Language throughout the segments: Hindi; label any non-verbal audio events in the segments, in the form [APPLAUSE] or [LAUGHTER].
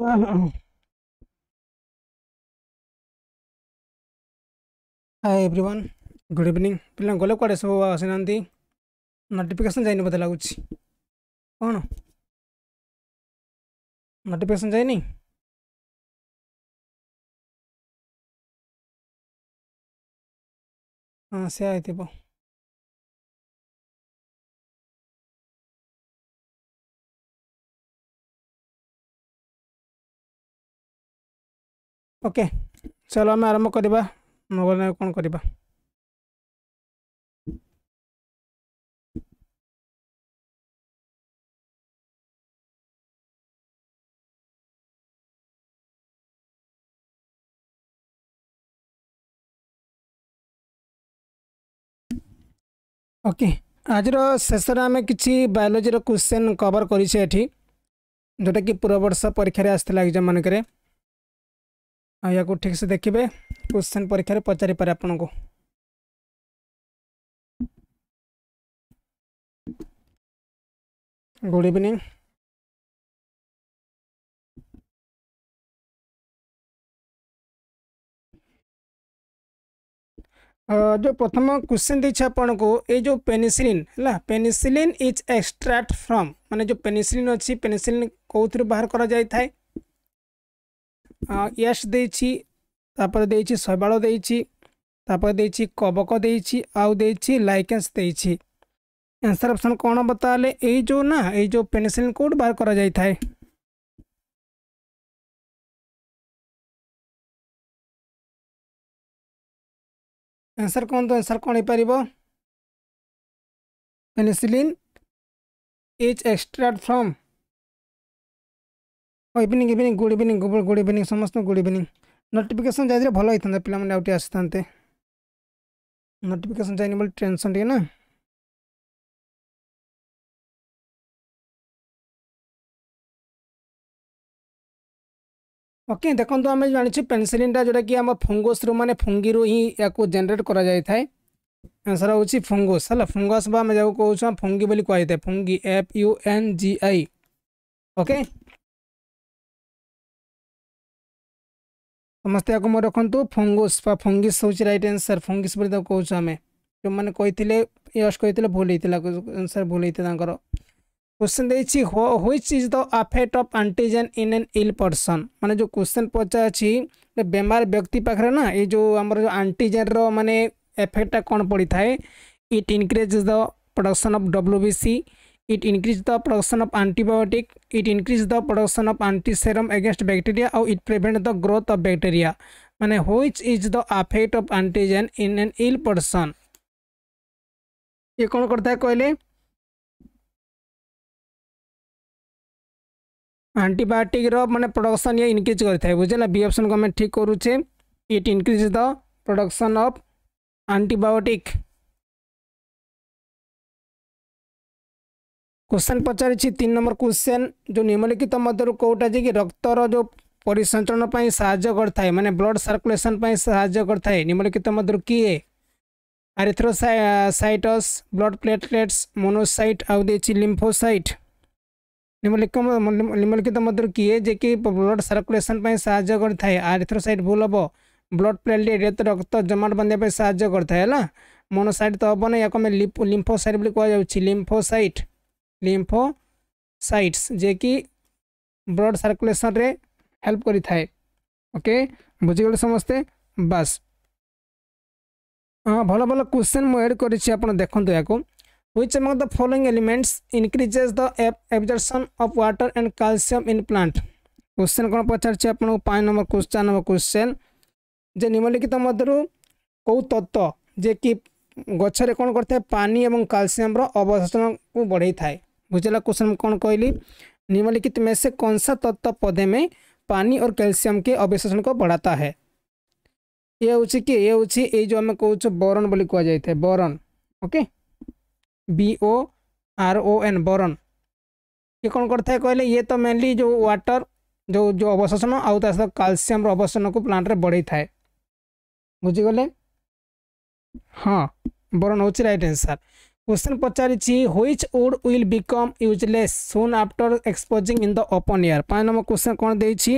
ହାଏ ଏଭ୍ରିୱାନ୍ ଗୁଡ଼୍ ଇଭିନିଂ ପିଲା ଗଲେ କୁଆଡ଼େ ସବୁ ଆସିନାହାନ୍ତି ନୋଟିଫିକେସନ୍ ଯାଇନି ବୋଧେ ଲାଗୁଛି କ'ଣ ନୋଟିଫିକେସନ୍ ଯାଇନି ହଁ ସେୟା ହେଇଥିବ ଓକେ। ଚାଲ ଆମେ ଆରମ୍ଭ କରିବା। ନହେଲେ କ'ଣ କରିବା? ଓକେ। ଆଜିର ଶେଷରେ ଆମେ କିଛି ବାୟୋଲୋଜିର କ୍ୱେଶ୍ଚନ୍ କଭର୍ କରିଛେ ଏଠି। ଯେଉଁଟାକି ପୂର୍ବ ବର୍ଷ ପରୀକ୍ଷାରେ ଆସିଥିଲା ଏକ୍ଜାମ୍ ମାନଙ୍କରେ। यहाँ ठीक से देखिए क्वेश्चन परीक्षा पचारि पारे आपन को गुड इवनिंग जो प्रथम क्वेश्चन देखिए आपन को ये जो पेनिसिलिन है पेनिसिलिन इज़ एक्सट्रैक्ट फ्रॉम माने जो पेनिसिलिन अच्छी पेनिसिलिन कौर बाहर करा जाए देछि तापर देछि शैबाल देछि कबक देछि लाइकेंस देछि आंसर ऑप्शन कौन बताले ये जो ना ये जो पेनिसिलिन कोड बाहर करा आंसर कौन तो answer evening evening good evening good evening समस्त गुड इवनिंग नोटिफिकेशन जाए भल होता पे आसते नोटिफिकेशन जाए टेंशन टे ना ओके देखो आम जानी पेनसिलीनटा जोटा कि आम फंगस रू मैंने फंगी रू ही या जेनेट कर आंसर हूँ फंगस है फंगस कौन फंगी बोली कही fungi F U N G I okay समस्त या रखु फंगस हूँ रईट आंसर फंगिस बोली कौन आम। जो मैंने कही यश कही भूल भूल होता क्वेश्चन देखिए which is the effect of antigen in an ill person माने जो क्वेश्चन पचार बेमार व्यक्ति पाखे ना, ये जो आम जो आंटीजेन रो एफेक्टा कौन पड़ी थाए it increase the production of WBC it increase the production of antibiotic it increase the production of antiserum against bacteria और it prevent the growth of bacteria माने which is the effect of antigen in an ill person ये कौन करता है कहले आंटीबायोटिक रे प्रोडक्शन ये इनक्रीज करता बुझे बी ऑप्शन को आम ठीक करुचे it increase the production of antibiotic question Pachar number question, जो निम्नलिखित मध्य कौटा जी रक्तर जो परिसंचरण साहाଯ୍य करता ब्लड सर्कुलेसन साए करता है निम्नलिखित मध्य किए आरिथ्रोसाइटस ब्लड प्लेटलेट्स मोनोसाइट आउ दे लिम्फोसाइट निम्नलिखित निम्नलिखित मध्य किए जे कि ब्लड सर्कुलेसन साहाଯ୍य आरिथ्रोसाइट भूल हम ब्लड प्लेटलेट ये तो रक्त जमाट बांधे साहय करता है मोनोसाइट तो हम ना या लिम्फोसाइट भी कहु लिम्फोसाइट लिम्फोसाइट्स जे कि ब्लड सर्कुलेसन रे हेल्प करें ओके बुझीगले समस्ते बास हाँ भल भल क्वेश्चन मुझे कर देखो या which among the following elements increases the absorption of water and calcium in plant? Question कौन पचार आपको पाँच नंबर क्वेश्चन नंबर क्वेश्चन जे निम्नलिखित मध्य कौ तत्व जे कि गचरे कौन करता है पानी और कैल्शियम अवशोषण बुझेगा क्वेश्चन कौन कहली? निम्नलिखित में से कौन सा तत्व पौधे में पानी और कैल्शियम के अवशोषण को बढ़ाता है? ये हूँ कि, ये हूँ ये जो आम कौच बोरन बोली कहुए boron, okay? B O R O N, boron. ये कौन करता है कहले? ये तो मेनली जो वाटर जो जो अवशोषण आउ सहित कैल्शियम अवशोषण को प्लांट रे बढ़ई थाए। बुझीगले हाँ बोरन हूँ right answer question পচারিছি which would will become useless soon after exposing in the open air পাঁচ নম্বর কোশ্চেন কোণ দিয়েছি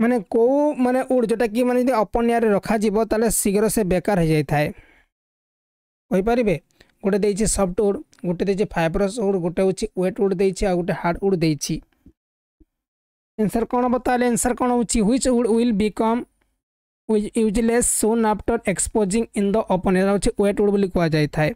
মানে কেউ মানে উড যেটা কি মানে যদি ওপন এয়ারে রখাযিব তাহলে শীঘ্র সে বেকার হয়ে যাই থাকে কইপারে গোটে দিয়েছি সফট উড গোটে দিয়েছি ফাইব্রস উড গোটে হচ্ছে ওয়েট উড দিয়েছি আর গোটে হার্ড উড দিয়েছি এনসার কোণ হব তাহলে এনসার কোণ হচ্ছে which would will become useless soon after exposing in the open air हूँ वेट ওয়েট बोली বলে কুয়া থাকে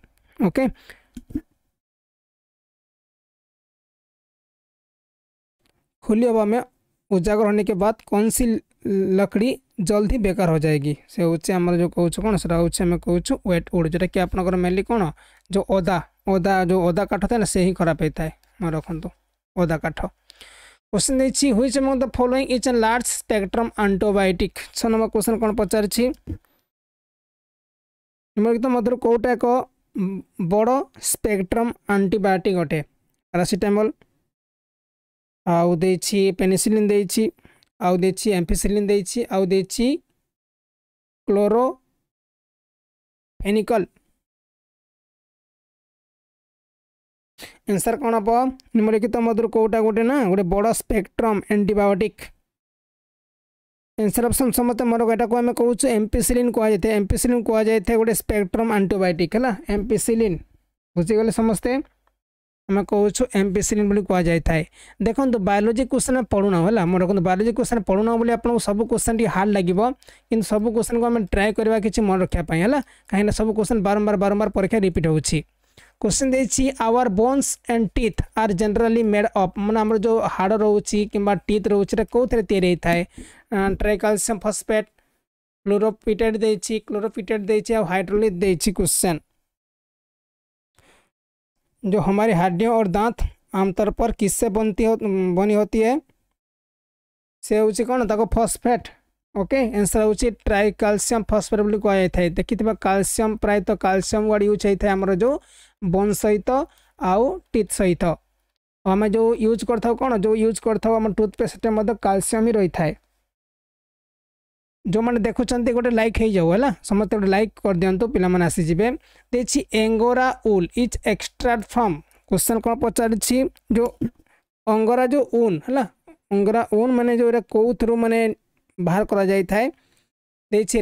खुली हवा में उजागर होने के बाद कौन सी लकड़ी जल्दी बेकार हो जाएगी? से हूँ जो कौन कौन, से आम कौन व्वेट उड जोटा कि आप मेनली कौन, जो अदा अदा जो अदा काठ था ना, से ही खराब होता है। रखु अदा तो, काठ। क्वेश्चन देखिए which among the following is a large spectrum antibiotic छ नंबर क्वेश्चन कौन पचारि निम्नलिखित मध्य कौटा एक बड़ स्पेक्ट्रम आंटीबायोटिक अटे पारासीटामल आउ दे पेनिसिलिन दे आउ दे एम्फिसिलिन दे आउ दे ଆନ୍ସର୍ କ'ଣ ହେବ ନିମ୍ନଲିଖିତ ମଧ୍ୟରୁ କେଉଁଟା ଗୋଟେ ନା ଗୋଟେ ବଡ଼ ସ୍ପେକ୍ଟ୍ରମ୍ ଆଣ୍ଟିବାୟୋଟିକ୍ ଆନ୍ସର୍ ଅପସନ୍ ସମସ୍ତେ ମୋର ଏଟାକୁ ଆମେ କହୁଛୁ ଏମ୍ପିସିଲିନ୍ କୁହାଯାଇଥାଏ ଏମ୍ପିସିଲିନ୍ କୁହାଯାଇଥାଏ ଗୋଟେ ସ୍ପେକ୍ଟ୍ରମ୍ ଆଣ୍ଟିବାୟୋଟିକ୍ ହେଲା ଏମ୍ପିସିଲିନ୍ ବୁଝିଗଲେ ସମସ୍ତେ ଆମେ କହୁଛୁ ଏମ୍ପିସିଲିନ୍ ବୋଲି କୁହାଯାଇଥାଏ ଦେଖନ୍ତୁ ବାୟୋଲୋଜି କ୍ୱେଶ୍ଚନ୍ ପଢ଼ୁନାହୁଁ ହେଲା ମୁଁ ରଖନ୍ତୁ ବାୟୋଲୋଜି କ୍ୱେଶ୍ଚନ୍ ପଢ଼ୁନାହୁଁ ବୋଲି ଆପଣଙ୍କୁ ସବୁ କ୍ୱେଶ୍ଚନ୍ ଟିକେ ହାର୍ଡ଼ ଲାଗିବ କିନ୍ତୁ ସବୁ କ୍ୱେଶ୍ଚନ୍କୁ ଆମେ ଟ୍ରାଏ କରିବା କିଛି ମନେ ରଖିବା ପାଇଁ ହେଲା କାହିଁକିନା ସବୁ କ୍ୱେଶ୍ଚନ୍ ବାରମ୍ବାର ବାରମ୍ବାର ପରୀକ୍ଷା ରିପିଟ୍ ହେଉଛି क्वेश्चन देखिए our bones and teeth are generally made of मैंने आम जो हाड़ रोचे कि टीथ रोचे कौ थे या ट्राइकालसीयम फस्फेट क्लोरोपिटेड देखिए क्लोरोपिटेड देखिए हाइड्रोलिक देखिए क्वेश्चन जो हमारी हड्डियों और दांत आमतौर पर किससे बनती हो बनी होती है से हूँ कौन ताको फस्फेट ओके आंसर हूँ ट्राई कैल्शियम फस्फेट बोली कहुई देखी कैल्शियम प्राय तो कैल्शियम वार्ड यूज़ होता है जो बोन सहित आउ टीथ सहित आम जो यूज़ कर कौन यूज़ कर टूथपेस्ट कैल्शियम ही रही है जो मैंने देखुं गोटे लाइक हो जाऊ है समस्त गोटे लाइक कर दिंतु पे आसीजे Angora wool is extra from question कौन पचार जो अंगरा जो ऊन है अंगरा ऊन मैंने जो कौ थ्रु मैंने बाहर कर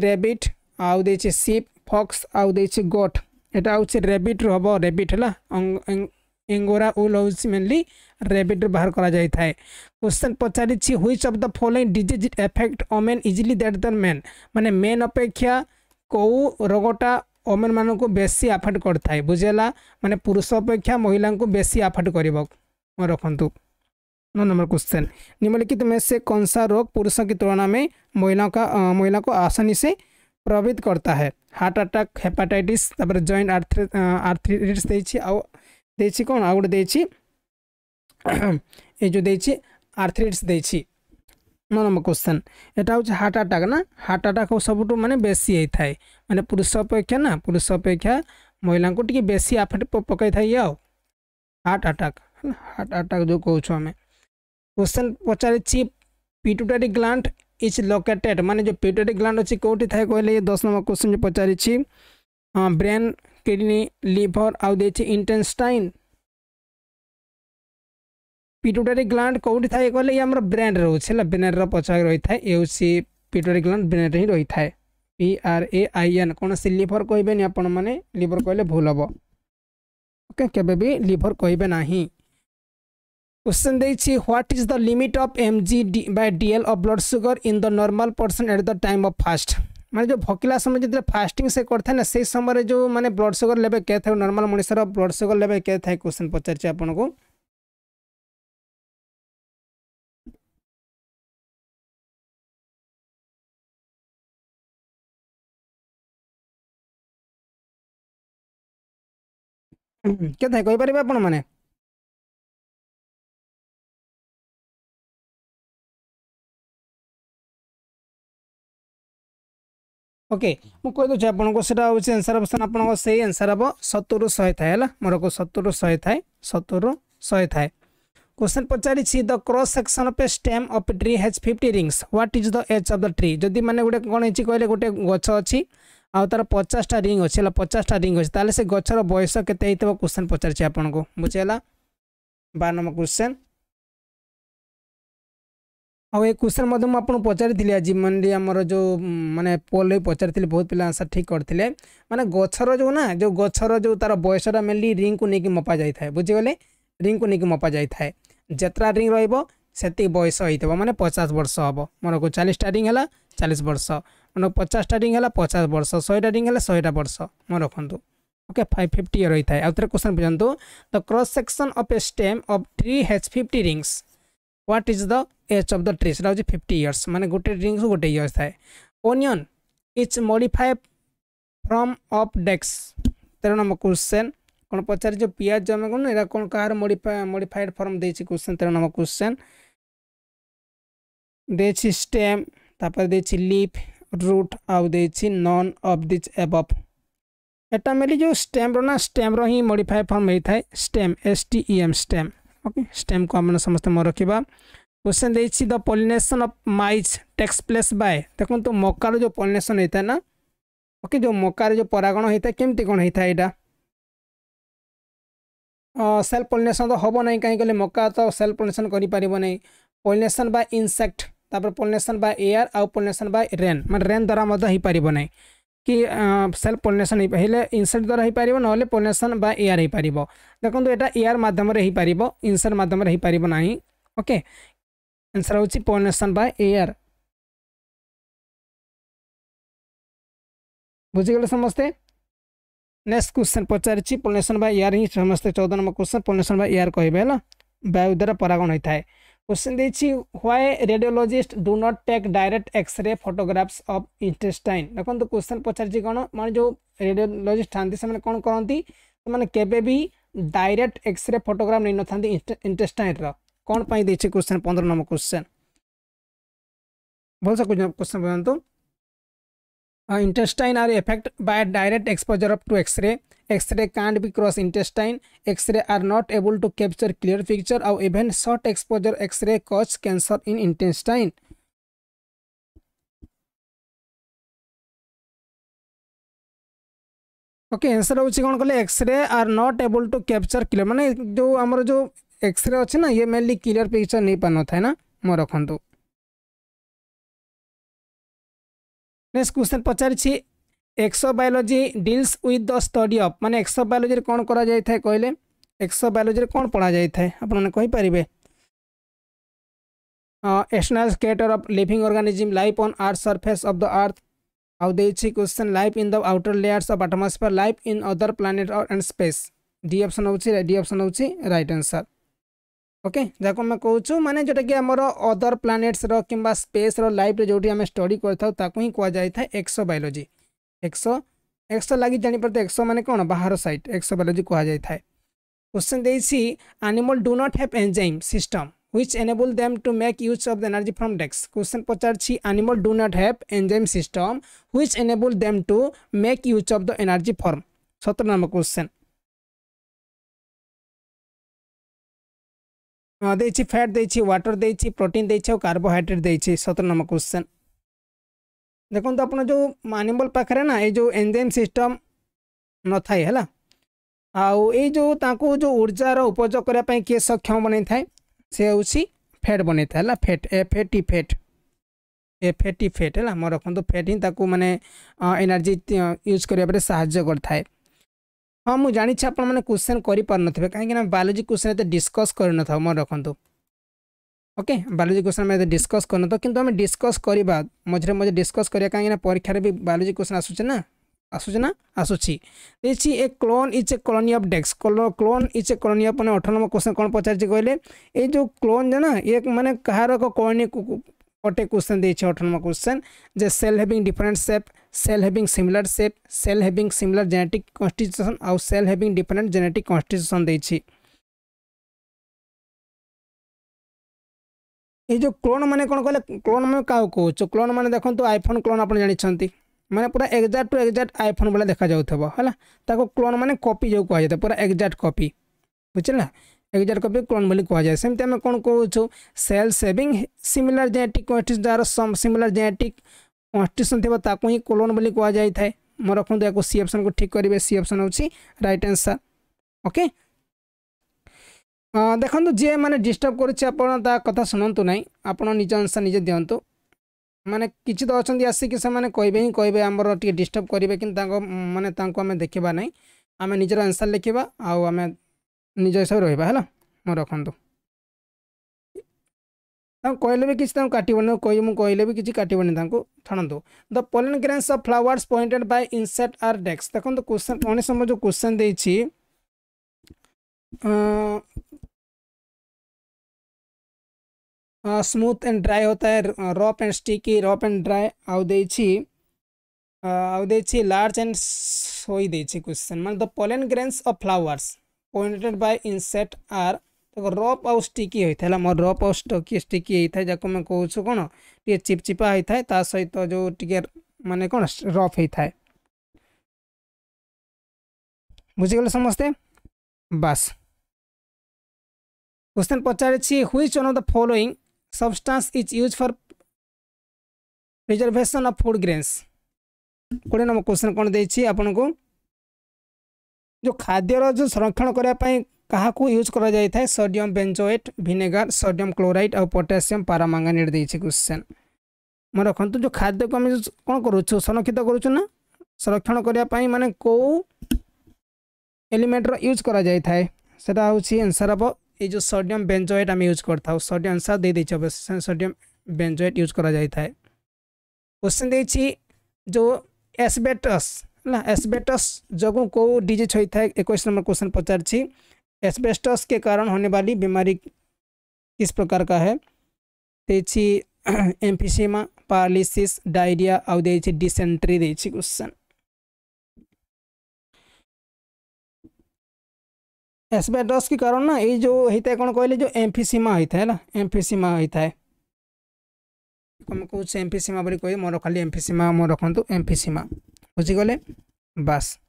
रेबिट आउ सीप फक्स आउ गोट यहाँ हूँ रेबिट रू हम रेबिट है एंगोरा उल हूँ मेनली रेबिट बाहर कर question पचारि which of the following disease affect women easily that the men माने मेन अपेक्षा कौ रोगटा ओमेन मान बेसी आफेक्ट करता है बुझेगा माने पुरुष अपेक्षा महिला बेसी आफेक्ट कर रखु नौ नंबर क्वेश्चन निम्नलिखित में से कौन सा रोग पुरुषों की तुलना में महिला का महिला को आसानी से प्रभावित करता है heart attack hepatitis joint arthritis कौन आउ गोटे ये जो आर्थ्रिट्स नौ नंबर क्वेश्चन यहाँ हूँ हार्ट आटाक ना हार्ट आटाक सब मानते बेसी है मानने पुरुष अपेक्षा ना पुरुष अपेक्षा महिला को बेसी आफेक्ट पकई था ये हार्ट आटाक हार्ट आटाक जो कौन आम क्वेश्चन पचार पिटुटारी ग्लांट इज़ लोकेटेड माने जो पिटुटारी ग्लांट अच्छी कौटी थाए कहले दस नंबर क्वेश्चन जो पचारि ब्रेन किडनी लिभर आउ इंटेस्टाइन पिटुटारी ग्लांड कौटी थाए कहले आम ब्रेन रोचे ब्रेन पचा रही है ये हूँ पिटुटारी ग्लांड ब्रेन ही रही है P R A I N कौन से लिभर कहे आपण मैंने लिभर कहले भूल हम ओके केबे भी लिभर कहे ना क्वेश्चन देखिए what is the limit of M G D by DL of blood sugar in the normal person at the time of fast माने जो भकिला समय जो फास्टिंग से करते ना, से समय जो माने ब्लड सुगर लेवल क्या था नॉर्मल मनुष्य ब्लड सुगर लेवल क्या था क्वेश्चन पचार आपन को। क्या था कहीपर ओके मुझे कहीदे आपको से आंसर अप्सन आप आंसर हम सतुर शहे थाए मोर को सतुर शहे थाए सतुर शहे थाए question पचारि the cross section of a stem of tree has fifty rings what is the age of the tree जदि मैंने गोटे कौन कहले गोटे गच अच्छी ଆଉ ତାର ପଚାଶଟା ରିଙ୍ଗ ଅଛି ହେଲା ପଚାଶଟା ରିଙ୍ଗ ଅଛି ତାହେଲେ ସେ ଗଛର ବୟସ କେତେ ହେଇଥିବ କ୍ୱେଶ୍ଚନ୍ ପଚାରିଛି ଆପଣଙ୍କୁ ବୁଝିହେଲା ବାର ନମ୍ବର କ୍ୱେଶ୍ଚନ୍ ଆଉ ଏ କ୍ୱେଶ୍ଚନ୍ ମଧ୍ୟ ମୁଁ ଆପଣଙ୍କୁ ପଚାରିଥିଲି ଆଜି ମାନେ ଆମର ଯେଉଁ ମାନେ ପୋଲ୍ ପଚାରିଥିଲି ବହୁତ ପିଲା ଆନ୍ସର୍ ଠିକ୍ କରିଥିଲେ ମାନେ ଗଛର ଯେଉଁ ନା ଯେଉଁ ଗଛର ଯେଉଁ ତାର ବୟସଟା ମେନଲି ରିଙ୍ଗକୁ ନେଇକି ମପା ଯାଇଥାଏ ବୁଝିଗଲେ ରିଙ୍ଗକୁ ନେଇକି ମପା ଯାଇଥାଏ ଯେତେଟା ରିଙ୍ଗ ରହିବ ସେତିକି ବୟସ ହେଇଥିବ ମାନେ ପଚାଶ ବର୍ଷ ହେବ ମନେକୁ ଚାଳିଶଟା ରିଙ୍ଗ ହେଲା ଚାଳିଶ ବର୍ଷ ମାନେ ପଚାଶଟା ରିଙ୍ଗ ହେଲା ପଚାଶ ବର୍ଷ ଶହେଟା ରିଙ୍ଗ ହେଲା ଶହେଟା ବର୍ଷ ମନେ ରଖନ୍ତୁ ଓକେ ଫାଇଭ୍ ଫିଫ୍ଟି ଇୟର୍ ରହିଥାଏ ଆଉ ଥରେ କ୍ୱେଶ୍ଚନ୍ ବୁଝନ୍ତୁ the cross section of a stem of tree has fifty rings what is the age of the tree সেটা হচ্ছে ফিফটি ইয়ার্স মানে গোটে ড্রিঙ্কস গোটে ইয়ার্স থাকে onion is modify from of ডেক্স তেরো নম্বর কোশ্চেন কোণ পচারি যে পিঁয়াজ আমি কোণ এটা কোণ কাহার মডিফাই মডিফাইড ফর্ম দিয়েছি কোশ্চেন তেরো নম্বর কোশ্চেন দিয়েছি স্টেম তারপরে দিয়েছি লিফ রুট আউ দিয়েছি নন অফ দিস এবভ এটা মেলি যে স্টেম্র না স্টেম্র হি মডিফাই ফর্ম হয়ে থাকে stem S T E M stem okay stem को आम समस्त मन रखा क्वेश्चन देखिए the pollination of maize takes place by देखो तो मकार जो पलिनेसन होता है ना, ओके, जो मकार जो परागण होता है, केमती कौन होता है यहाँ सेल्फ पलिनेसन तो हम ना कहीं मका तो सेल्फ पलिनेसन कर पलिनेसन बाय इनसेक्ट तापर पलिनेसन बाय एयर आउ पलिनेसन बाय रेन मैं रेन द्वारा हो पार ना कि सेल्फ पलिनेसन हेल्ले इनसेट द्वारा हो पार ना पलिनेसन एयार हो पार देखो यहाँ एयार मध्यम हो पार इनसेट मध्यम हो पार ना ओके आंसर हूँ पलिनेसन एयार बुझीगले समस्ते नेक्स्ट क्वेश्चन पचारि पलिनेसन बा एयार ही समस्ते चौदह नंबर क्वेश्चन पलिनेसन एयार कहे है क्वेश्चन देखिए why radiologist do not take direct x-ray photographs of intestine देखो तो क्वेश्चन पचार कौन मान जो रेडियोलोजिस्ट था कौन करती के डायरेक्ट एक्सरे फोटोग्राफ नहीं ना इंटेस्टाइन पाई देखिए क्वेश्चन पंद्रह नंबर क्वेश्चन भलसे क्वेश्चन बुझातु intestine are affected by direct exposure up to x-ray x-ray can't be cross intestine x-ray are not able to capture clear picture or even short exposure x-ray cause cancer in intestine okay answer हूँ कौन कले x-ray are not able to capture clear माने जो आमर जो एक्सरे अच्छे ना ये मेनली क्लियर पिक्चर नहीं पान था ना मो रखु next question पचारि exobiology deals with the study of मान एक्सोबायोलोजी कौन करा कहले एक्सोबायोलोजी कौन पढ़ा जाए आपरे external scatter of living organism life on earth surface of the earth आउ दे question life in the outer layers of atmosphere life in other planet and space D option हूँ डी ऑप्शन आंसर ओके जहाँ आम कौचु माने जोटा कि आमर अदर प्लानेट्स कि स्पेस लाइफ जो आम स्टडी कर कहुए एक्सो बायोलोजी एक्सो एक्सो लगे जापर एक्सो मैंने कौन? बाहर सैट exobiology कहुए question these animal do not have enzyme system which enable them to make use of the energy from dex question पचारछि animal do not have enzyme system, which enable them to make use of the energy from 17 number question ଦେଇଛି ଫ୍ୟାଟ୍ ଦେଇଛି ୱାଟର ଦେଇଛି ପ୍ରୋଟିନ୍ ଦେଇଛି ଆଉ କାର୍ବୋହାଇଡ୍ରେଟ୍ ଦେଇଛି ସତର ନମ୍ବର କ୍ୱେଶ୍ଚନ୍ ଦେଖନ୍ତୁ ଆପଣ ଯେଉଁ ଆନିମଲ୍ ପାଖରେ ନା ଏଇ ଯେଉଁ ଏନ୍ଜାଇମ୍ ସିଷ୍ଟମ୍ ନଥାଏ ହେଲା ଆଉ ଏଇ ଯେଉଁ ତାଙ୍କୁ ଯେଉଁ ଉର୍ଜାର ଉପଯୋଗ କରିବା ପାଇଁ କିଏ ସକ୍ଷମ ବନେଇଥାଏ ସେ ହେଉଛି ଫ୍ୟାଟ୍ ବନେଇଥାଏ ହେଲା fat F A T fat F A T fat ହେଲା ମନେ ରଖନ୍ତୁ ଫ୍ୟାଟ୍ ହିଁ ତାକୁ ମାନେ ଏନର୍ଜି ୟୁଜ୍ କରିବା ପରେ ସାହାଯ୍ୟ କରିଥାଏ हाँ मुझे जानी आपने क्वेश्चन कर कहीं बायोलोजी क्वेश्चन एत डिस्कस कर मन रखु ओके बायोलोजी क्वेश्चन में डिस्कस कर कि आम डिस्कस करवा मझे मझे डिस्कस करा कहीं परीक्षा भी बायोलोजी क्वेश्चन आसूचे ना आसूचे ना आसूसी a clone is a colony of dash clone is a colony of मैंने अठर नंबर क्वेश्चन कौन पचार कहले ये जो क्लोन ना ये मैंने कहार कॉलोनी गोटे क्वेश्चन देखिए अठर नंबर क्वेश्चन जे cell having different shape cell having similar shape cell having similar genetic constitution आउ cell having different genetic constitution दे जो क्लोन मैंने कौन कह क्लोन मैं क्या कौच क्लोन मैंने देखो आईफोन क्लोन आप जानते मैंने पूरा एक्जाक्ट टू एक्जाक्ट आईफोन भाई देखा है क्लोन मैंने कपी जो कह जाए पूरा एक्जाक्ट कपी बुझेगा एक्जाक्ट कपी क्लोन भी कहुए सेमती आम कौन कौ cell having similar genetic constitution जो सिमिलर जेनेटिक କନଷ୍ଟିଟ୍ୟୁସନ୍ ଥିବ ତାକୁ ହିଁ କୋଲୋନ୍ ବୋଲି କୁହାଯାଇଥାଏ ମୁଁ ରଖନ୍ତୁ ୟାକୁ ସି ଅପସନ୍କୁ ଠିକ୍ କରିବେ ସି ଅପସନ୍ ହେଉଛି ରାଇଟ୍ ଆନ୍ସର୍ ଓକେ ଦେଖନ୍ତୁ ଯିଏ ମାନେ ଡିଷ୍ଟର୍ବ କରୁଛି ଆପଣ ତା କଥା ଶୁଣନ୍ତୁ ନାହିଁ ଆପଣ ନିଜ ଆନ୍ସର୍ ନିଜେ ଦିଅନ୍ତୁ ମାନେ କିଛି ତ ଅଛନ୍ତି ଆସିକି ସେମାନେ କହିବେ ହିଁ କହିବେ ଆମର ଟିକେ ଡିଷ୍ଟର୍ବ କରିବେ କିନ୍ତୁ ତାଙ୍କ ମାନେ ତାଙ୍କୁ ଆମେ ଦେଖିବା ନାହିଁ ଆମେ ନିଜର ଆନ୍ସର୍ ଲେଖିବା ଆଉ ଆମେ ନିଜ ହିସାବରେ ରହିବା ହେଲା ମୁଁ ରଖନ୍ତୁ ତାଙ୍କୁ କହିଲେ ବି କିଛି ତାଙ୍କୁ କାଟିବନି କହି ମୁଁ କହିଲେ ବି କିଛି କାଟିବନି ତାଙ୍କୁ ଛାଡ଼ନ୍ତୁ the pollen grains of flowers pointed by insect are ଡେକ୍ସ ଦେଖନ୍ତୁ କ୍ୱେଶ୍ଚନ୍ ଉଣେଇଶ ନମ୍ବର ଯେଉଁ କ୍ୱେଶ୍ଚନ୍ ଦେଇଛି स्मूथ एंड ड्राई होता है rough and sticky rough and dry आउ देछि आउ देछि लार्ज एंड सोई देछि क्वेश्चन मान the pollen grains of flowers pointed by insect are ଦେଖ ରଫ୍ ଆଉ ଷ୍ଟିକି ହୋଇଥାଏ ହେଲା ଆମର ରଫ୍ ଆଉ ଷ୍ଟକି ଷ୍ଟିକି ହୋଇଥାଏ ଯାକୁ ଆମେ କହୁଛୁ କ'ଣ ଟିକେ ଚିପଚିପା ହୋଇଥାଏ ତା ସହିତ ଯେଉଁ ଟିକେ ମାନେ କ'ଣ ରଫ୍ ହୋଇଥାଏ ବୁଝିଗଲେ ସମସ୍ତେ ବାସ୍ କ୍ୱେଶ୍ଚନ୍ ପଚାରିଛି which one of the following substance is use for preservation of food grains କୋଡ଼ିଏ ନମ୍ବର କ୍ୱେଶ୍ଚନ୍ କ'ଣ ଦେଇଛି ଆପଣଙ୍କୁ ଯେଉଁ ଖାଦ୍ୟର ଯେଉଁ ସଂରକ୍ଷଣ କରିବା ପାଇଁ କାହାକୁ ୟୁଜ୍ କରାଯାଇଥାଏ sodium benzoate vinegar sodium chloride ଆଉ ପଟାସିୟମ୍ ପାରାମାଙ୍ଗାନିଟ୍ ଦେଇଛି କ୍ୱେଶ୍ଚନ୍ ମନେ ରଖନ୍ତୁ ଯେଉଁ ଖାଦ୍ୟକୁ ଆମେ କ'ଣ କରୁଛୁ ସଂରକ୍ଷିତ କରୁଛୁ ନା ସଂରକ୍ଷଣ କରିବା ପାଇଁ ମାନେ କେଉଁ ଏଲିମେଣ୍ଟର ୟୁଜ୍ କରାଯାଇଥାଏ ସେଟା ହେଉଛି ଆନ୍ସର୍ ହେବ ଏଇ ଯେଉଁ ସୋଡିୟମ୍ ବେଞ୍ଜୋଏଟ୍ ଆମେ ୟୁଜ୍ କରିଥାଉ ସୋଡିୟମ୍ ଆନ୍ସର୍ ଦେଇଦେଇଛି ଅବଶ୍ୟ ସୋଡିୟମ୍ ବେଞ୍ଜୋଏଟ୍ ୟୁଜ୍ କରାଯାଇଥାଏ କ୍ୱେଶ୍ଚନ୍ ଦେଇଛି ଯେଉଁ ଏସ୍ବେଟସ୍ ହେଲା ଏସ୍ବେଟସ୍ ଯୋଗୁଁ କେଉଁ ଡିଜିଜ୍ ହୋଇଥାଏ ଏକୋଇଶ ନମ୍ବର କ୍ୱେଶ୍ଚନ୍ ପଚାରିଛି एसबेस्टस के कारण होने वाली बीमारी किस प्रकार का है? [CLEARS THROAT] एम्फिसीमा, पारालिसिस, डायरिया आउ डिसेंट्री क्वेश्चन। एसबेडस के कारण ना, ये जो होता है, कौन कहले, जो एम्फिसीमा होता है ना, एम्फिसीमा होता है। कौन एम्फिसीमा बोली कह मोर खाली एम्फिसीमा मोर रखु एम्फिसीमा। बुझीगले बास।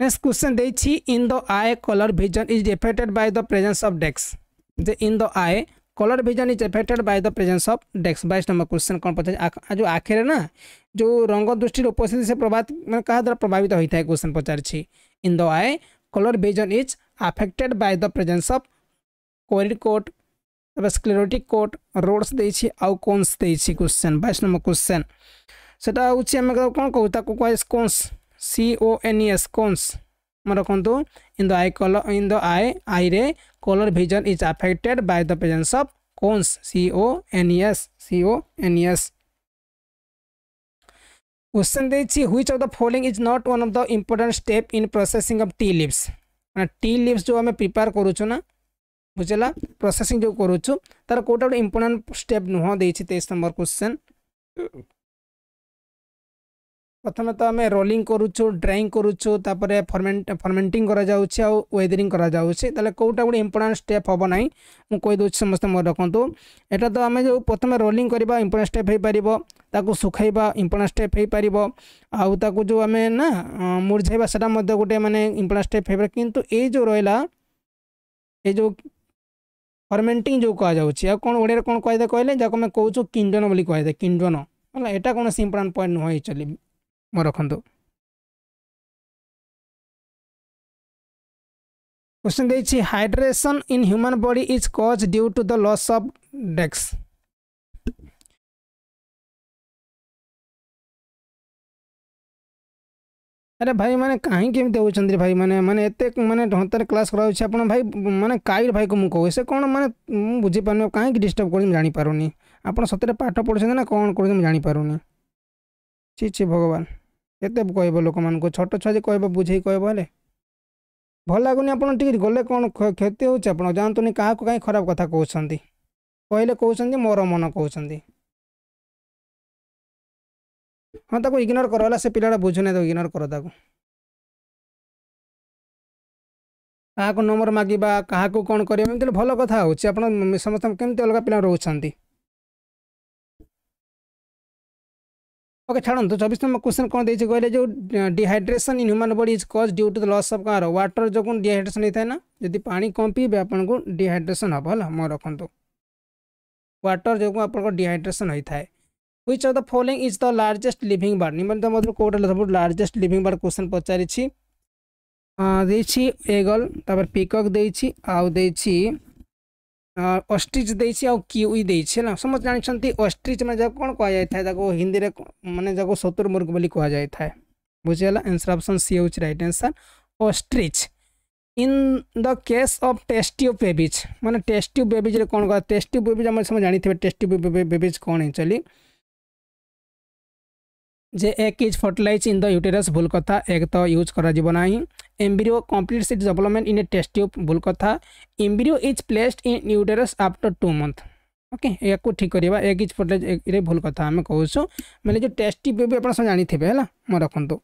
नेक्स्ट क्वेश्चन देछि in the eye colour vision is affected by the presence of dash J in the eye colour vision is affected by the presence of dash बाईस नंबर क्वेश्चन कौन पचार जो आखिर ना, जो रंग दृष्टि उपस्थिति से प्रभावित मैं क्या द्वारा प्रभावित होता है question Pachar in the eye colour vision is affected by the presence of choroid coat sclerotic coat rods आउ क्वेश्चन 22 नंबर क्वेश्चन सेटा हम कोन कहू कोन्स सी कोन्स मन रखंतु in the eye colour in the eye eye ray colour vision is affected by the presence of cones C O N S C O N S question देखिए which of the following is not one of the important step in processing of tea leaves मैंने टी लिव्स जो आम प्रिपेयर करुचु ना, बुझला? प्रोसेसिंग जो करुचु, तार कोटा गोटे इंपोर्टेंट स्टेप नुह देछि तेईस नंबर क्वेश्चन प्रथम तो आम रोलिंग करुचु ड्राइंग करुचु फर्मेंट फर्मेंटिंग वेदरिंग करोटा गोटे इंपोर्टाट स्टेप हम ना मुझे कहीदे समस्त मोर रखु यहाँ तो आम जो प्रथम रोलिंग करवा इंपोर्टाट स्टेप हो पार सुखाइबा इंपोर्टाट स्टेप हो पार आउ जो आम ना मुरझाइबा से गोटे मैंने इंपोर्टाट स्टेप हो पारे कि जो रहा ये जो फर्मेंटिंग जो कह कौन ओडिया कौन कहदे कहले जहाँ आम कौच किंडन बोली कहदे किंडन है यहाँ कौन इंपोर्टाट पॉइंट नुह चलिए रखु क्वेश्चन देखिए hydration in human body is cause due to the loss of डेक्स अरे भाई मैंने कहीं केमती होती भाई मैंने मैंने एत मैंने ढंतर क्लास करा भाई मैंने काई भाई को मुझे से कौन मैंने बुझीपार कहीं डिस्टर्ब कर जापारूनी आप सतरे पाठ पढ़ुं ना कौन कर जापारूनी ची ची भगवान କେତେ କହିବ ଲୋକମାନଙ୍କୁ? ଛୋଟ ଛୁଆ ଯେ କହିବ ବୁଝେଇ କହିବ ହେଲେ? ଭଲ ଲାଗୁନି ଆପଣ ଟିକେ ଗଲେ କ'ଣ କ୍ଷତି ହେଉଛି ଆପଣ? ଯାଆନ୍ତୁନି କାହାକୁ କାହିଁ ଖରାପ କଥା କହୁଛନ୍ତି? କହିଲେ କହୁଛନ୍ତି ମୋର ମନ କହୁଛନ୍ତି। ହଁ ତାକୁ ଇଗ୍ନୋର କର ହେଲା ସେ ପିଲାଟା ବୁଝୁନି ତାକୁ ଇଗ୍ନୋର କର ତାକୁ। କାହାକୁ ନମ୍ବର ମାଗିବା କାହାକୁ କ'ଣ କରିବା ଏମିତି ଭଲ କଥା ହେଉଛି। ଆପଣ ସମସ୍ତେ କେମିତି ଅଲଗା ପିଲା ରହୁଛନ୍ତି? ओके छाड़ू चौबीस नंबर क्वेश्चन कौन देखिए कहले जो dehydration in human body is caused due to the loss of कह व्वाटर जो डिहाइड्रेसन होता है ना जब पा कम पीबे आपन को डिहाइड्रेसन हम है मैं रखु व्वाटर जो आप डिहाइड्रेसन होता है which of the following is the largest living bird निम्नलिखित मतलब कौटा सब लारजेस्ट लिविंग बार क्वेश्चन पचार एगल तापर पिकक दे अस्ट्रिच दे आउई दे समस्त जानते अस्ट्रिच मैंने कौन कह जाए हिंदी में मानने शतुर्मुर्ग बोली कह जाए बुझेगा एनसर अप्सन सी हो right answer ostrich in the case of test tube babies मैंने टेस्ट्यू बेबिज कौन कह टेस्ट्यू बेबिज समय जानते हैं टेस्ट्यू बेबिज कौन actually J egg is fertilize in the uterus ভুল কথা। এগ তো ইউজ করা যাব না embryo completes its development in a test tube ভুল কথা। Embryo is placed in uterus after okay या ठीक करवा एक इज़ फर्टिलाइज भूल कथा आम कहूँ मैंने जो टेस्ट टीप भी आप जानी थे मैं रखु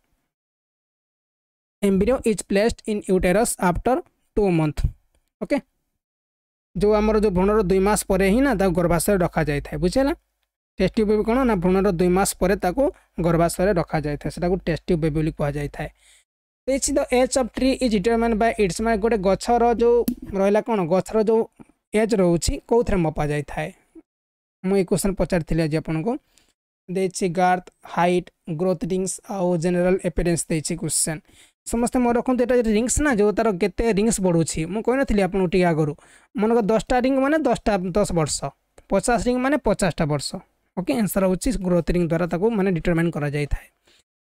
embryo is placed in uterus after two month okay जो आमर जो भ्रूणर दुई मस ही ना गर्भाशय रखा जाए बुझेगा টেস্টিউ বেবি କ'ଣ ନା ଭ୍ରୂଣର ଦୁଇ ମାସ ପରେ ତାକୁ ଗର୍ଭାଶୟରେ ରଖାଯାଇଥାଏ ସେଟାକୁ ଟେସ୍ଟିଉ ବେବି ବୋଲି କୁହାଯାଇଥାଏ each the age of tree is determine by its ମାନେ ଗୋଟେ ଗଛର ଯେଉଁ ରହିଲା କ'ଣ ଗଛର ଯେଉଁ ଏଜ୍ ରହୁଛି କେଉଁଥିରେ ମପାଯାଇଥାଏ ମୁଁ ଏଇ କ୍ୱେଶ୍ଚନ୍ ପଚାରିଥିଲି ଆଜି ଆପଣଙ୍କୁ ଦେଇଛି ଗାର୍ଥ ହାଇଟ୍ ଗ୍ରୋଥ୍ ରିଙ୍ଗସ୍ ଆଉ ଜେନେରାଲ୍ ଏପିରେନ୍ସ ଦେଇଛି କ୍ୱେଶ୍ଚନ୍ ସମସ୍ତେ ମନେ ରଖନ୍ତୁ ଏଇଟା ରିଙ୍ଗସ୍ ନା ଯେଉଁ ତା'ର କେତେ ରିଙ୍ଗସ୍ ବଢ଼ୁଛି ମୁଁ କହିନଥିଲି ଆପଣଙ୍କୁ ଟିକେ ଆଗରୁ ମନେକର ଦଶଟା ରିଙ୍ଗ ମାନେ ଦଶଟା ଦଶ ବର୍ଷ ପଚାଶ ରିଙ୍ଗ ମାନେ ପଚାଶଟା ବର୍ଷ ओके आंसर हूँ ग्रोथ रिंग द्वारा मैंने डिटरमाइन कराई था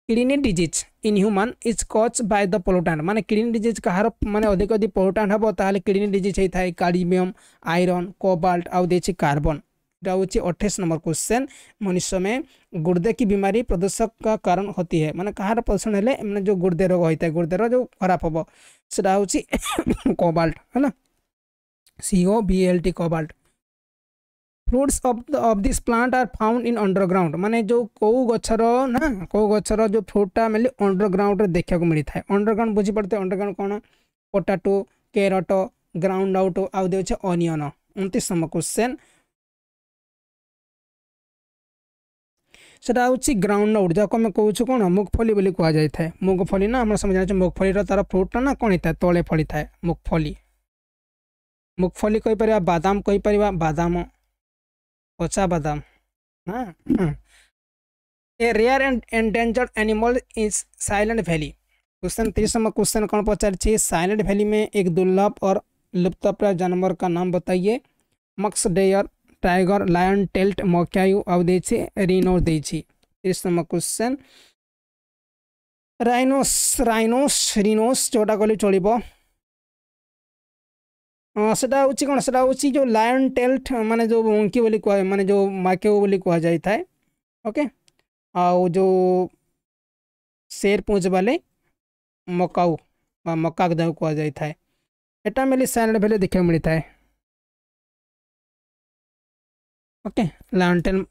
kidney disease in human is cause by the pollutant ମାନେ କିଡ଼ନୀ ଡିଜିଜ୍ କାହାର ମାନେ ଅଧିକ ଯଦି ପୋଲୋଟାନ୍ ହେବ ତାହେଲେ କିଡ଼ନୀ ଡିଜିଜ୍ ହେଇଥାଏ କାଡମିୟମ୍ ଆଇରନ୍ କୋବାଲ୍ଟ ଆଉ ଦେଇଛି କାର୍ବନ୍ ଏଇଟା ହେଉଛି ଅଠେଇଶ ନମ୍ବର କ୍ୱେଶ୍ଚନ୍ ମଣିଷ ମେ गुर्दे की बीमारी प्रदूषण का कारण होती है मैंने कहार प्रदूषण है मैंने जो गुर्दे रोग होता है गुर्दे रोग जो खराब हम से कोबाल्ट है ना C O B L T cobalt fruits of this plant are found in underground माने जो कौ गचर ना, कौ गचर जो फ्रुटा मेनली अंडरग्राउंड देखा मिलता है अंडरग्राउंड बुझी पड़ते अंडरग्राउंड कौन पोटाटो कैरट ग्राउंड आउट आउ दे अनियन उनतीस नंबर क्वेश्चन সেটা হচ্ছে গ্রাউন্ড আউট যাকে আমি কৌছু কোণ মুগফলি বলে কুহযাই থাকে মুগফলি না আমরা সময় জানিছে মুগফলির তার ফ্রুটটা না কোণ হয়ে তলে ফলি থাকে মুগফলি মুগফলি কইপার বাদাম कोचा बदाम हाँ? [CLEARS THROAT] A rare and endangered animal is Silent Valley question तीस नंबर क्वेश्चन कौन पचार साइलेंट वैली में एक दुर्लभ और लुप्तप्राय जानवर का नाम बताइए। मक्स डेयर टाइगर लायन टेल्ट मौक्यायु दे रिनो दे तीस number question. Rhinos rhinos rhinos जोटा कल चलो हूँ कौन से जो लायन टेल्ट माने जो मंकी बोली कह माने जो माकेउ बोली कह जाए था ओके? आउ जो शेर पूंछ वाले मकाऊ मका कह जाए एटा मिली सैलेंट भैल्यू देखा मिलता है okay लैंटेन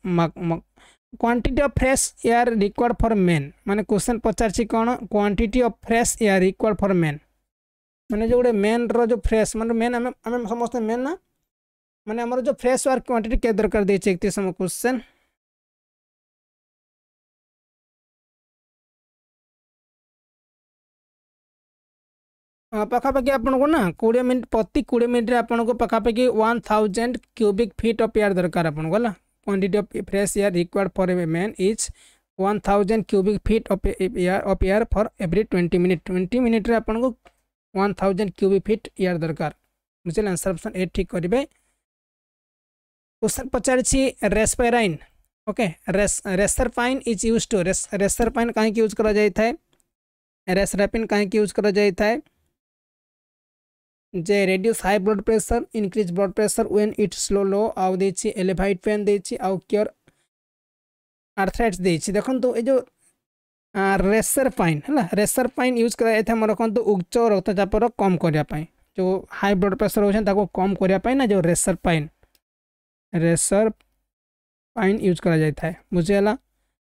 quantity of fresh air required for men माने क्वेश्चन पचार कौन quantity of fresh air required for men मैंने जो गोटे मेन रो फ्रेश मैं मेन आम समस्त मेन ना? मैंने जो फ्रेश वार क्वांटिटी के दरकार देतीस क्वेश्चन पखापाखि आप कोड़े मिनिट प्रति कोड़े मिनिट को पखापाखि one thousand cubic feet of air दरकार आपको quantity fresh air required for every men is one thousand cubic feet of air of air for every twenty minute twenty मिनिट्रे आपको वन थाउज़ेंड क्यूबिक फिट यार दरकार। बुझे आंसर অপসন ए ठीक करेंगे question पचारि reserpine. Okay reserpine is use to, race reserpine कहीं यूज़ कर रेसरापिन कहीं यूज़ कर जे reduce high blood pressure increase blood pressure when it slow low आउ दे एलिभाइट पेन दे आउ क्योर आर्थराइट्स देखो तो ये रेसर पाइन है रेसर पाइन यूज़ कर मन रखु उच्च रक्तचाप कम करने जो हाई ब्लड प्रेशर हो कम करने ना, जो reserpine reserpine use करा बुझीगला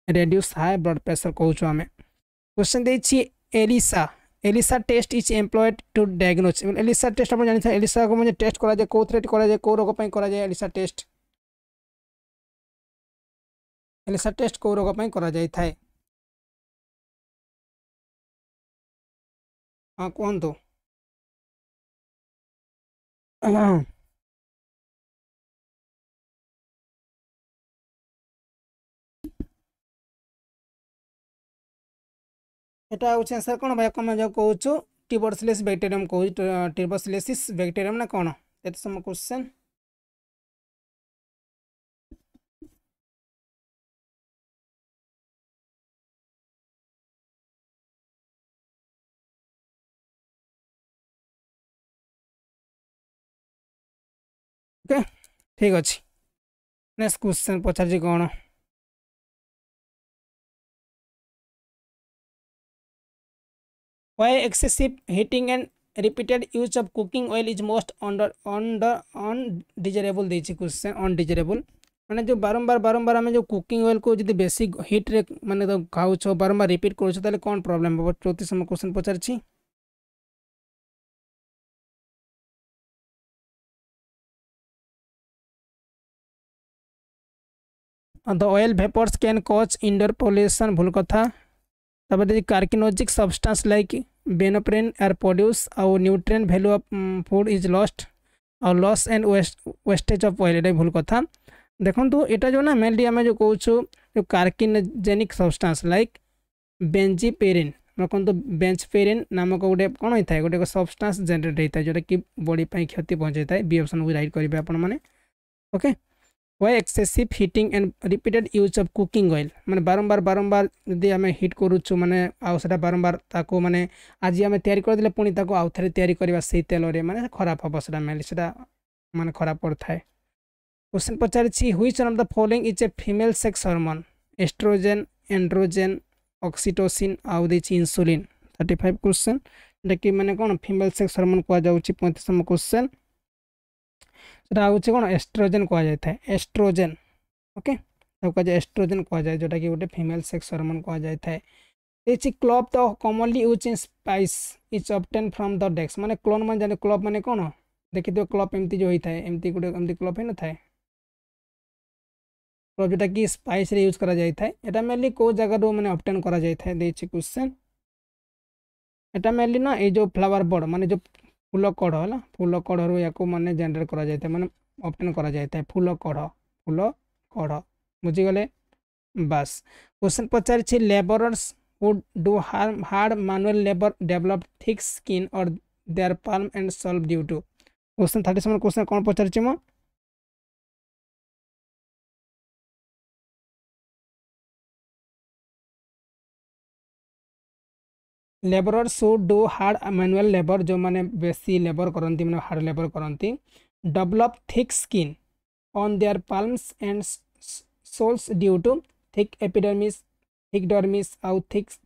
रेड्यूस हाई ब्लड प्रेशर कहूँ आम क्वेश्चन देखिए ELISA ELISA test is employed to diagnose ELISA test आप जानते हैं एलिसा को मुझे टेस्ट करा जाए कौ थ्रेट कौ रोग करा जाए एलिसा टेस्ट एलिसा टेस्ट कौ रोग हाँ कौन तो এটা হচ্ছে আনসার কোন ভাই কমে যা কহুছু টিবরসিলিস ব্যাকটেরিয়াম কহুছু টিবরসিলিস ব্যাকটেরিয়াম না কোন এটা সম কোশ্চেন ଠିକ୍ ଅଛି ନେକ୍ସଟ କ୍ୱେଶ୍ଚନ୍ ପଚାରିଛି କ'ଣ why excessive heating and repeated use of cooking oil is most under under undesirable ଦେଇଛି question undesirable ମାନେ ଯେଉଁ ବାରମ୍ବାର ବାରମ୍ବାର ଆମେ ଯେଉଁ କୁକିଂ ଅଏଲ୍କୁ ଯଦି ବେଶୀ ହିଟ୍ରେ ମାନେ ଖାଉଛ ବାରମ୍ବାର ରିପିଟ୍ କରୁଛ ତାହେଲେ କ'ଣ ପ୍ରୋବ୍ଲେମ୍ ହେବ ଚଉତିଶମ କ୍ୱେଶ୍ଚନ୍ ପଚାରିଛି the oil vapours can cause indoor pollution भूल कथा तापर carcinogenic substance like benzopyrene are produce आउ nutrient value of food is lost ଆଉ loss and waste wastage of oil ଏଇଟା ଭୁଲ କଥା ଦେଖନ୍ତୁ ଏଇଟା ଯେଉଁ ନା ମେନଲି ଆମେ ଯେଉଁ କହୁଛୁ ଯେଉଁ କାର୍କିନଜେନିକ୍ ସବଷ୍ଟାନ୍ସ ଲାଇକ୍ ବେଞ୍ଜିପେରିନ୍ ରଖନ୍ତୁ ବେଞ୍ଚପେରିନ୍ ନାମକ ଗୋଟେ କ'ଣ ହୋଇଥାଏ ଗୋଟେ ସବଷ୍ଟାନ୍ସ ଜେନେରେଟ୍ ହୋଇଥାଏ ଯେଉଁଟାକି ବଡ଼ି ପାଇଁ କ୍ଷତି ପହଞ୍ଚାଇଥାଏ ବି ଅପସନ୍କୁ ରାଇଟ୍ କରିବେ ଆପଣମାନେ okay why excessive heating and repeated use of cooking oil মানে বারম্বার বারম্বার যদি আমি হিট করুছু মানে আউ সেটা বারম্বার তাকে মানে আজি আমি তৈরি করেদেলে পুঁ তাকে আউথরে তৈরি করা সেই তেলরে মানে খারাপ হব সেটা মেনলি সেটা মানে খারাপ পড়ে question পচারিছি which one of the following is a female sex hormone oestrogen androgen oxytocin আউ দিয়েছি ইনসুলিন থার্টি ফাইভ কোশ্চেন যেটা কি মানে কোণ ফিমেল সেক্স হরমোন কুয়া যাচ্ছে পঁয়ত্রিশতম কোশ্চেন সেটা হচ্ছে কোণ এস্ট্রোজেন কুযাই এস্ট্রোজেন ওকে তাকে কুযায় এস্ট্রোজেন কুযায় যেটা কি গোটে ফিমেল সেক্স হরমোন কুযাই দেখছি clove the commonly use in spice is obtain from the ডেক্স মানে ক্লোন মানে জানে ক্লব মানে কোণ ଦେଖିଥିବ କ୍ଲବ୍ ଏମିତି ଯେଉଁ ହୋଇଥାଏ ଏମିତି ଗୋଟେ ଏମିତି କ୍ଲବ୍ ହୋଇନଥାଏ କ୍ଲବ୍ ଯେଉଁଟାକି ସ୍ପାଇସ୍ରେ ୟୁଜ୍ କରାଯାଇଥାଏ ଏଇଟା ମେନଲି କେଉଁ ଜାଗାରୁ ମାନେ ଅବଟେନ୍ କରାଯାଇଥାଏ ଦେଇଛି କ୍ୱେଶ୍ଚନ୍ ଏଇଟା ମେନଲି ନା ଏଇ ଯେଉଁ ଫ୍ଲାୱାର ବର୍ଡ଼ ମାନେ ଯେଉଁ ଫୁଲ କଢ଼ ହେଲା ଫୁଲ କଢ଼ରୁ ୟାକୁ ମାନେ ଜେନେରେଟ୍ କରାଯାଇଥାଏ ମାନେ ଅପ୍ଟେନ୍ କରାଯାଇଥାଏ ଫୁଲ କଢ଼ ଫୁଲ କଢ଼ ବୁଝିଗଲେ ବାସ୍ କ୍ୱେଶ୍ଚନ୍ ପଚାରିଛି ଲେବରର୍ସ would do harm, hard manual labor develop thick skin or their palm and solve due to question 37 question कोन पचारछि म labourer should do hard manual labour ଯେଉଁମାନେ ବେଶୀ ଲେବର୍ କରନ୍ତି ମାନେ ହାର୍ଡ଼ ଲେବର୍ କରନ୍ତି develop thick skin on their palms and soles due to thick epidermis thick dermis ଆଉ ଥିକ୍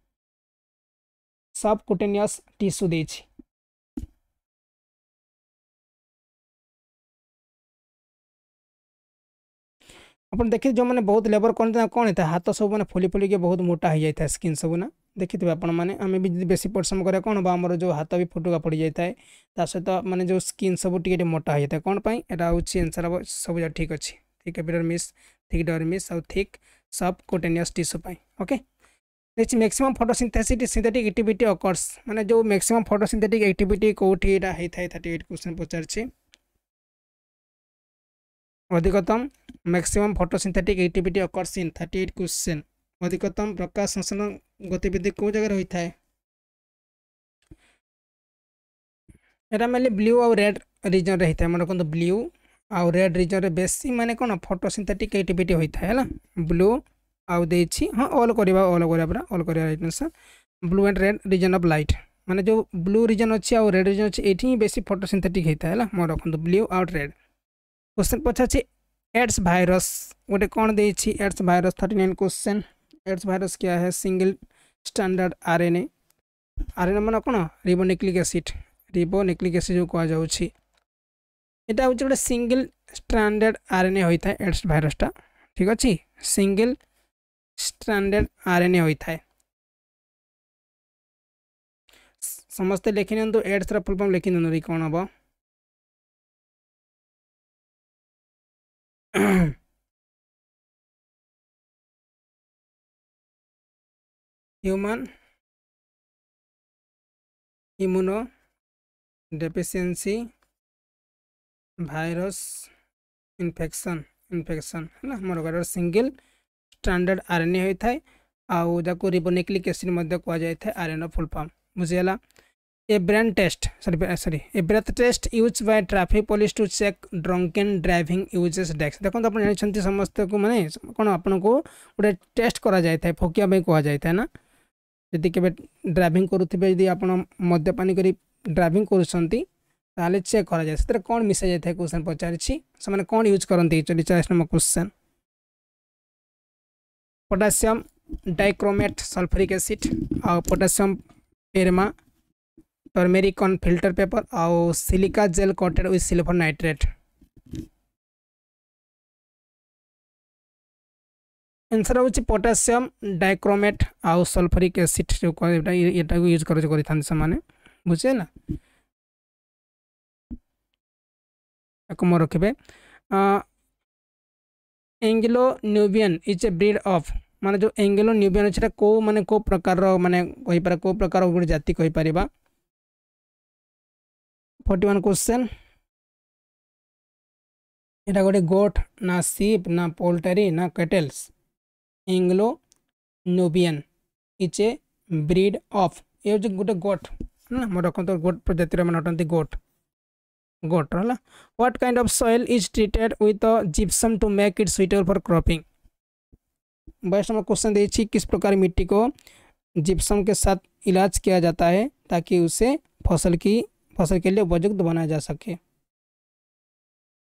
ସବ୍ କୁଟେନିୟସ୍ ଟିସୁ ଦେଇଛି ଆପଣ ଦେଖିବେ ଯେଉଁମାନେ ବହୁତ ଲେବର୍ କରନ୍ତି କ'ଣ ହେଇଥାଏ ହାତ ସବୁ ମାନେ ଫୁଲି ଫୁଲିକି ବହୁତ ମୋଟା ହେଇଯାଇଥାଏ ସ୍କିନ୍ ସବୁ ନା ଦେଖିଥିବେ ଆପଣମାନେ ଆମେ ବି ଯଦି ବେଶୀ ପରିଶ୍ରମ କରିବା କ'ଣ ହେବ ଆମର ଯେଉଁ ହାତ ବି ଫୁଟୁକା ପଡ଼ିଯାଇଥାଏ ତା ସହିତ ମାନେ ଯେଉଁ ସ୍କିନ୍ ସବୁ ଟିକେ ଟିକେ ମୋଟା ହୋଇଯାଇଥାଏ କ'ଣ ପାଇଁ ଏଇଟା ହେଉଛି ଏନ୍ସର୍ ହେବ ସବୁଯାକ ଠିକ୍ ଅଛି thick epidermis thick dermis ଆଉ ଥିକ୍ ସବ୍ କୋଟେନିୟସ୍ ଟିସୁ ପାଇଁ okay next maximum photosynthetic synthetic activity occurs ମାନେ ଯେଉଁ ମ୍ୟାକ୍ସିମମ୍ ଫଟୋସିନ୍ଥେଟିକ୍ ଆକ୍ଟିଭିଟି କେଉଁଠି ଏଇଟା ହେଇଥାଏ ଥାର୍ଟି ଏଇଟ୍ କ୍ୱେଶ୍ଚନ୍ ପଚାରିଛି ଅଧିକତମ maximum photosynthetic activity occurs in thirty eight question ଅଧିକତମ ପ୍ରକାଶ ସଂଶ୍ଳେଷଣ ଗତିବିଧି କେଉଁ ଜାଗାରେ ହୋଇଥାଏ ଏଇଟା ମେନଲି ବ୍ଲୁ ଆଉ ରେଡ୍ ରିଜନ୍ରେ ହେଇଥାଏ ମନେ ରଖନ୍ତୁ ବ୍ଲୁ ଆଉ ରେଡ୍ ରିଜନ୍ରେ ବେଶୀ ମାନେ କ'ଣ ଫଟୋସିନ୍ଥେଟିକ୍ ଆକ୍ଟିଭିଟି ହୋଇଥାଏ ହେଲା ବ୍ଲୁ ଆଉ ଦେଇଛି ହଁ ଅଲ୍ କରିବା ଅଲ୍ କରିବା ପୁରା ଅଲ୍ କରିବା right answer blue and red region of light ମାନେ ଯେଉଁ ବ୍ଲୁ ରିଜନ୍ ଅଛି ଆଉ ରେଡ୍ ରିଜନ୍ ଅଛି ଏଇଠି ହିଁ ବେଶୀ ଫଟୋସିନ୍ଥେଟିକ୍ ହେଇଥାଏ ହେଲା ମନେ ରଖନ୍ତୁ ବ୍ଲୁ ଆଉ ରେଡ୍ क्वेश्चन पचार एड्स भाइरस गोटे कौन दे AIDS virus thirty nine question AIDS virus क्या है? Single standard RNA. आरएनए मान कौन? रिबोनिक्लिक एसिड। रिबोनिक्लिक एसिड जो कह यहाँ हूँ गोटे सिंगल स्टैंडर्ड आरएनए होता है एड्स भाइरसटा ठीक अच्छे सिंगल स्टैंडर्ड आरएनए होता है समस्ते लिखि नि एड्स फुल फर्म लिखि दिखाँ कौन human immunodeficiency virus infection infection है मोर सिंगल स्टैंडर्ड आरएनए होता है आउ रिबोनिक्लिक एसिड जाय थे full form a brain test sorry sorry a breath test use by traffic police to check drunken driving uses डेक्स देखो आप जानते समस्त को मैंने कौन आपन को गोटे टेस्ट करा फोकिया जाय थे ना ଯଦି କେବେ ଡ୍ରାଇଭିଂ କରୁଥିବେ ଯଦି ଆପଣ ମଦ୍ୟପାନ କରି ଡ୍ରାଇଭିଂ କରୁଛନ୍ତି ତାହେଲେ ଚେକ୍ କରାଯାଏ ସେଥିରେ କ'ଣ ମିଶାଯାଇଥାଏ କ୍ୱେଶ୍ଚନ୍ ପଚାରିଛି ସେମାନେ କ'ଣ ୟୁଜ୍ କରନ୍ତି ଏକ୍ଚୁଆଲି ଚାଳିଶ number question potassium dichromate sulphuric acid ଆଉ ପଟାସିୟମ୍ ପେରମା ଟର୍ମେରିକ୍ ଅନ୍ ଫିଲ୍ଟର ପେପର୍ ଆଉ silica gel coated with silver nitrate answer हूँ पटासीयम डायक्रोमेट आउ सल्फरिक एसीड जो यहाँ यूज़ कर बुझे ना मैं रखे Anglo Nubian is a breed of मान जो एंगेलो न्यूबियन अच्छे को मानने को प्रकार मानने कहीपर कौ प्रकार गोटे जाति कहीपर फोर्टी वन क्वेश्चन यहाँ गोटे गोट ना सीप ना पोल्टरी ना cattles Anglo Nubian is a breed of ये गोटे गोट, है रखत तो गोट प्रजातिर मैंने अटंती गोट गोट है what kind of soil is treated with gypsum to make it suitable for cropping Bais number question देखिए किस प्रकार मिट्टी को जिप्सम के साथ इलाज किया जाता है, ताकि उसे फ़सल की, फ़सल के लिए उपयुक्त बनाया जा सके?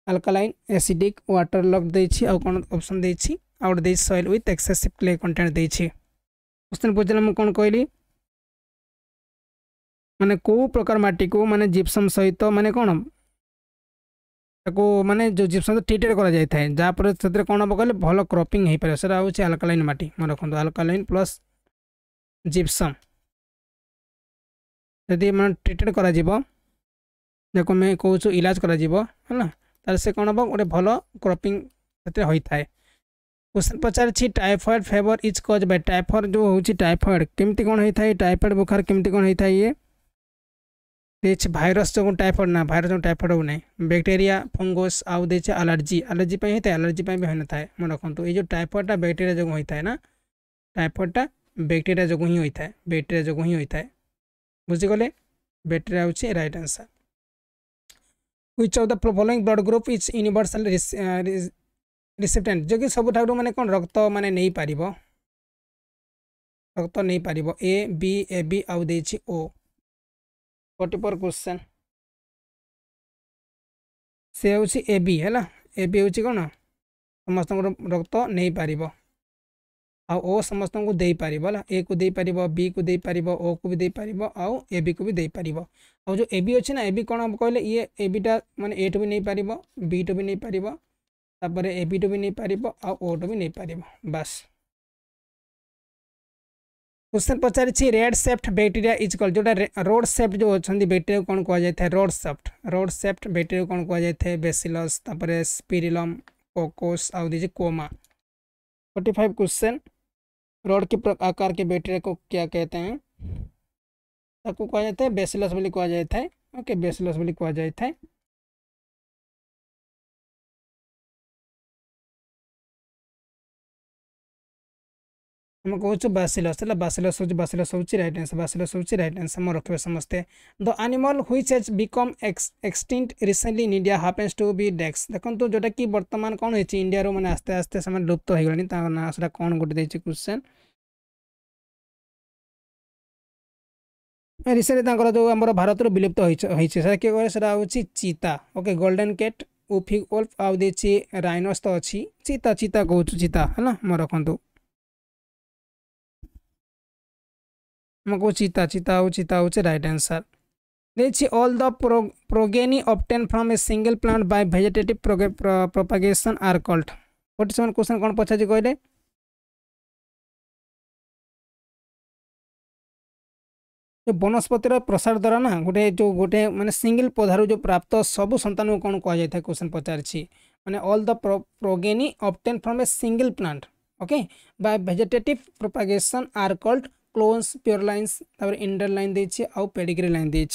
अल्कलाइन एसिडिक वाटर लग दे और ऑप्शन देखिए दे out the soil with excessive clay content they question पचारे मुझे कौन कहली माने को प्रकार माटी को माने जिप्सम सहित माने कौन ତାକୁ ମାନେ ଯେଉଁ ଜିପ୍ସମ୍ ଟ୍ରିଟେଡ୍ କରାଯାଇଥାଏ ଯାହାଫଳରେ ସେଥିରେ କ'ଣ ହେବ କହିଲେ ଭଲ କ୍ରପିଂ ହୋଇପାରିବ ସେଇଟା ହେଉଛି ଆଲକାଲାଇନ୍ ମାଟି ମନେ ରଖନ୍ତୁ ଆଲକାଲାଇନ୍ ପ୍ଲସ୍ ଜିପ୍ସମ୍ ଯଦି ମାନେ ଟ୍ରିଟେଡ୍ କରାଯିବ ଯାହାକୁ ଆମେ କହୁଛୁ ଇଲାଜ କରାଯିବ ହେଲା ତାହେଲେ ସେ କ'ଣ ହେବ ଗୋଟେ ଭଲ କ୍ରପିଂ ସେଥିରେ ହୋଇଥାଏ question Pachar typhoid fever is caused by टाइफर जो हूँ टाइफएड केमती कौन होता है टाइफएड बुखार कमी कौन होता है ये भाईरस जो टाइफएड ना भाईरस जो टाइफएड होना बैक्टेरिया फंगस आउ दे आलर्जी आलर्जी होता है आलर्जी भी होना था मन रखु ये जो टाइफएडटा बैक्टेरिया जो होता है ना टाइफएडटा बैक्टेरिया जो ही होता है बैक्टेरिया जो ही होता है बुझीगले बैक्टेरिया हूँ right answer which of the following blood group is universally recipient ଯିଏକି ସବୁଠାରୁ ମାନେ କ'ଣ ରକ୍ତ ମାନେ ନେଇପାରିବ ରକ୍ତ ନେଇପାରିବ ଏ ବି ଏ ବି ଆଉ ଦେଇଛି ଓ ଫର୍ଟି ଫୋର୍ କ୍ୱେଶ୍ଚନ୍ ସେ ହେଉଛି ଏ ବି ହେଲା ଏ ବି ହେଉଛି କ'ଣ ସମସ୍ତଙ୍କର ରକ୍ତ ନେଇପାରିବ ଆଉ ଓ ସମସ୍ତଙ୍କୁ ଦେଇପାରିବ ହେଲା ଏକୁ ଦେଇପାରିବ ବିକୁ ଦେଇପାରିବ ଓକୁ ବି ଦେଇପାରିବ ଆଉ ଏ ବିକୁ ବି ଦେଇପାରିବ ଆଉ ଯେଉଁ ଏ ବି ଅଛି ନା ଏ ବି କ'ଣ କହିଲେ ଇଏ ଏ ବିଟା ମାନେ ଏଠୁ ବି ନେଇପାରିବ ବିଠୁ ବି ନେଇପାରିବ ए टू भी नहीं पार बी भी नहीं पार बास क्वेश्चन पचारि रेड सेफ्ट बैक्टेरिया इज़ कल जो रोड सेफ्ट जो अच्छा बैक्टेरिया कौन कह जाए rod shaped rod shaped bacteria कौन कह जाए बेसिलस स्पिरिलम कोकोस आउ दीजिए comma forty five question rod के आकार के बैक्टेरिया को क्या कहते हैं कह जाता बेसिलस बोली कह जाए ओके बेसिलस बोली कह ଆମେ କହୁଛୁ ବାସିଲସ୍ ହେଲା ବାସିଲସ୍ ହେଉଛି ବାସିଲସ୍ ହେଉଛି ରାଇଟ୍ ଆନ୍ସର୍ ବାସିଲସ୍ ହେଉଛି ରାଇଟ୍ ଆନ୍ସର୍ ଆମେ ରଖିବେ ସମସ୍ତେ the animal which has become extinct recently in India happens to be ଡେକ୍ସ ଦେଖନ୍ତୁ ଯେଉଁଟାକି ବର୍ତ୍ତମାନ କ'ଣ ହେଇଛି ଇଣ୍ଡିଆରୁ ମାନେ ଆସ୍ତେ ଆସ୍ତେ ସେମାନେ ଲୁପ୍ତ ହେଇଗଲେଣି ତାଙ୍କ ନାଁ ସେଟା କ'ଣ ଗୋଟେ ଦେଇଛି କ୍ୱେଶ୍ଚନ୍ ରିସେଣ୍ଟଲି ତାଙ୍କର ଯେଉଁ ଆମର ଭାରତରୁ ବିଲୁପ୍ତ ହେଇଛି ସେଟା କିଏ କହେ ସେଟା ହେଉଛି ଚିତା ଓକେ ଗୋଲ୍ଡେନ୍ କେଟ୍ ଉଫିକ୍ ଓଲ୍ଫ ଆଉ ଦେଇଛି ରାଇନସ୍ ତ ଅଛି ଚିତା ଚିତା କହୁଛୁ ଚିତା ହେଲା ମୁଁ ରଖନ୍ତୁ हमको चीता चीता चीता हो राइट आंसर देखिए all the pro progeny obtained from a single plant by vegetative propagation are called forty seven question कौन पचार कहले जो वनस्पतिर प्रसार द्वारा ना, गोटे जो गोटे मैंने सिंगल पौधार जो प्राप्त सब सन्तान को कौन कह जाए क्वेश्चन पचारि मैंने all the progeny obtained from a single plant okay by vegetative propagation are called clones pure line inbred line pedigree line दे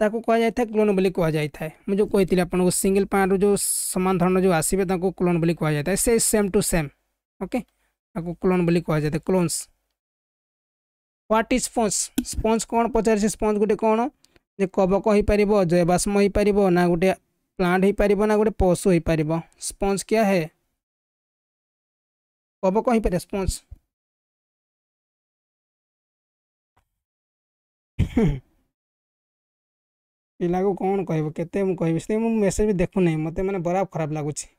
ताको कह जाए क्लोन बोली कह जाए मुझे कही आपको सिंगल पॉइंट जो सामान धरण जो आसवे क्लोन बोली कह जाए से सेम टू सेम ओके ताको क्लोन बोली कह जाए clones what is sponge sponge कौन? पचार स्पन्स गोटे कौन? जो कबक हो पार जयवाश्म हो पार ना गोटे प्लांट हो पार ना गोटे पशु हो पार स्पंज क्या है? कबक हो पार स्पन्स [LAUGHS] ପିଲାକୁ କ'ଣ କହିବ? କେତେ ମୁଁ କହିବି? ସେ ମୁଁ ମେସେଜ୍ ବି ଦେଖୁନାହିଁ। ମୋତେ ମାନେ ବରା ଖରାପ ଲାଗୁଛି।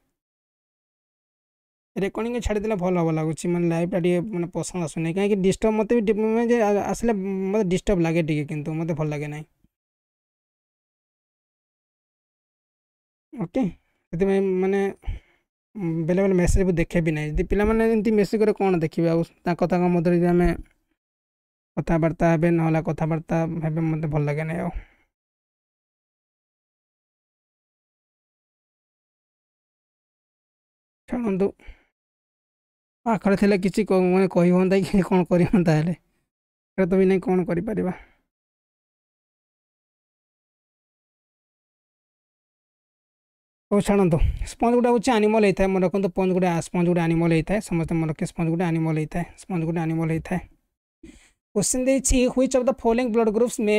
ରେକର୍ଡ଼ିଂ ଛାଡ଼ିଦେଲେ ଭଲ ହେବ ଲାଗୁଛି। ମାନେ ଲାଇଭ୍ଟା ଟିକେ ମାନେ ପସନ୍ଦ ଆସୁନାହିଁ। କାହିଁକି ଡିଷ୍ଟର୍ବ ମୋତେ ବି ଯେ ଆସିଲେ ମୋତେ ଡିଷ୍ଟର୍ବ ଲାଗେ ଟିକେ କିନ୍ତୁ ମୋତେ ଭଲ ଲାଗେ ନାହିଁ। ଓକେ ସେଥିପାଇଁ ମାନେ ବେଳେ ବେଳେ ମେସେଜ୍ ବି ଦେଖେ ବି ନାହିଁ। ଯଦି ପିଲାମାନେ ଏମିତି ମେସେଜ୍ করে କ'ଣ ଦେଖିବେ? ଆଉ ତାଙ୍କ ତାଙ୍କ ମଧ୍ୟରେ ଯଦି ଆମେ କଥାବାର୍ତ୍ତା ହେବେ ନହେଲେ କଥାବାର୍ତ୍ତା ହେବେ ମୋତେ ଭଲ ଲାଗେ ନାହିଁ ଆଉ। ଛାଡ଼ନ୍ତୁ। ପାଖରେ ଥିଲେ କିଛି ମାନେ କହି ହୁଅନ୍ତା କି [LAUGHS] କ'ଣ କରି ହୁଅନ୍ତା ହେଲେ ତ ବି ନାହିଁ କ'ଣ କରିପାରିବା। ହଉ ଛାଡ଼ନ୍ତୁ। ସ୍ପଞ୍ଜ ଗୋଟେ ହେଉଛି ଆନିମଲ୍ ହେଇଥାଏ। ମନେ ରଖନ୍ତୁ ସ୍ପଞ୍ଜ ଗୋଟେ ସ୍ପଞ୍ଜ ଗୋଟେ ଆନିମଲ୍ ହେଇଥାଏ। ସମସ୍ତେ ମନେ ରଖିବେ ସ୍ପଞ୍ଜ ଗୋଟେ ଆନିମଲ୍ ହେଇଥାଏ। ସ୍ପଞ୍ଜ ଗୋଟେ ଆନିମଲ୍ ହେଇଥାଏ। Question they see which of the following blood groups may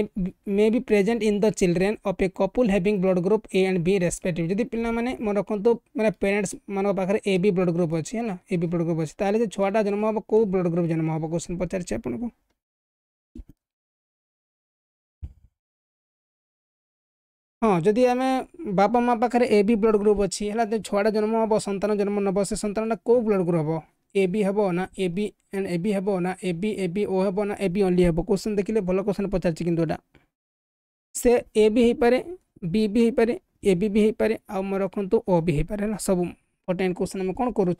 may be present in the children of a couple having blood group A and B respectively. যদি ପିଲାମାନେ ମନେ ରଖନ୍ତୁ ମାନେ ପ୍ୟାରେଣ୍ଟସ୍ ମାନଙ୍କ ପାଖରେ ଏ ବି ବ୍ଲଡ୍ ଗ୍ରୁପ୍ ଅଛି ହେଲା ଏ ବି ବ୍ଲଡ୍ ଗ୍ରୁପ୍ ଅଛି ତାହେଲେ ସେ ଛୁଆଟା ଜନ୍ମ ହେବ କେଉଁ ବ୍ଲଡ୍ ଗ୍ରୁପ୍ ଜନ୍ମ ହେବ କ୍ୱେଶ୍ଚନ୍ ପଚାରିଛି ଆପଣଙ୍କୁ ହଁ ଯଦି ଆମେ ବାପା ମା ପାଖରେ ଏ ବି ବ୍ଲଡ୍ ଗ୍ରୁପ୍ ଅଛି ହେଲା ଛୁଆଟା ଜନ୍ମ ହେବ ସନ୍ତାନ ଜନ୍ମ ନେବ ସେ ସନ୍ତାନଟା କେଉଁ ବ୍ଲଡ୍ ଗ୍ରୁପ୍ ହେବ ए बी हम ना A B and A B हम ना A B A B O हम ना ए बी ओनली हम क्वेश्चन देखिले भल क्वेश्चन पचार कि से ए भी हो पारे बी भी हो पारे ए बी भी हो पारे आ रखु ओ भी हो पारे सब फोर्टाइन क्वेश्चन आम कौन करुँ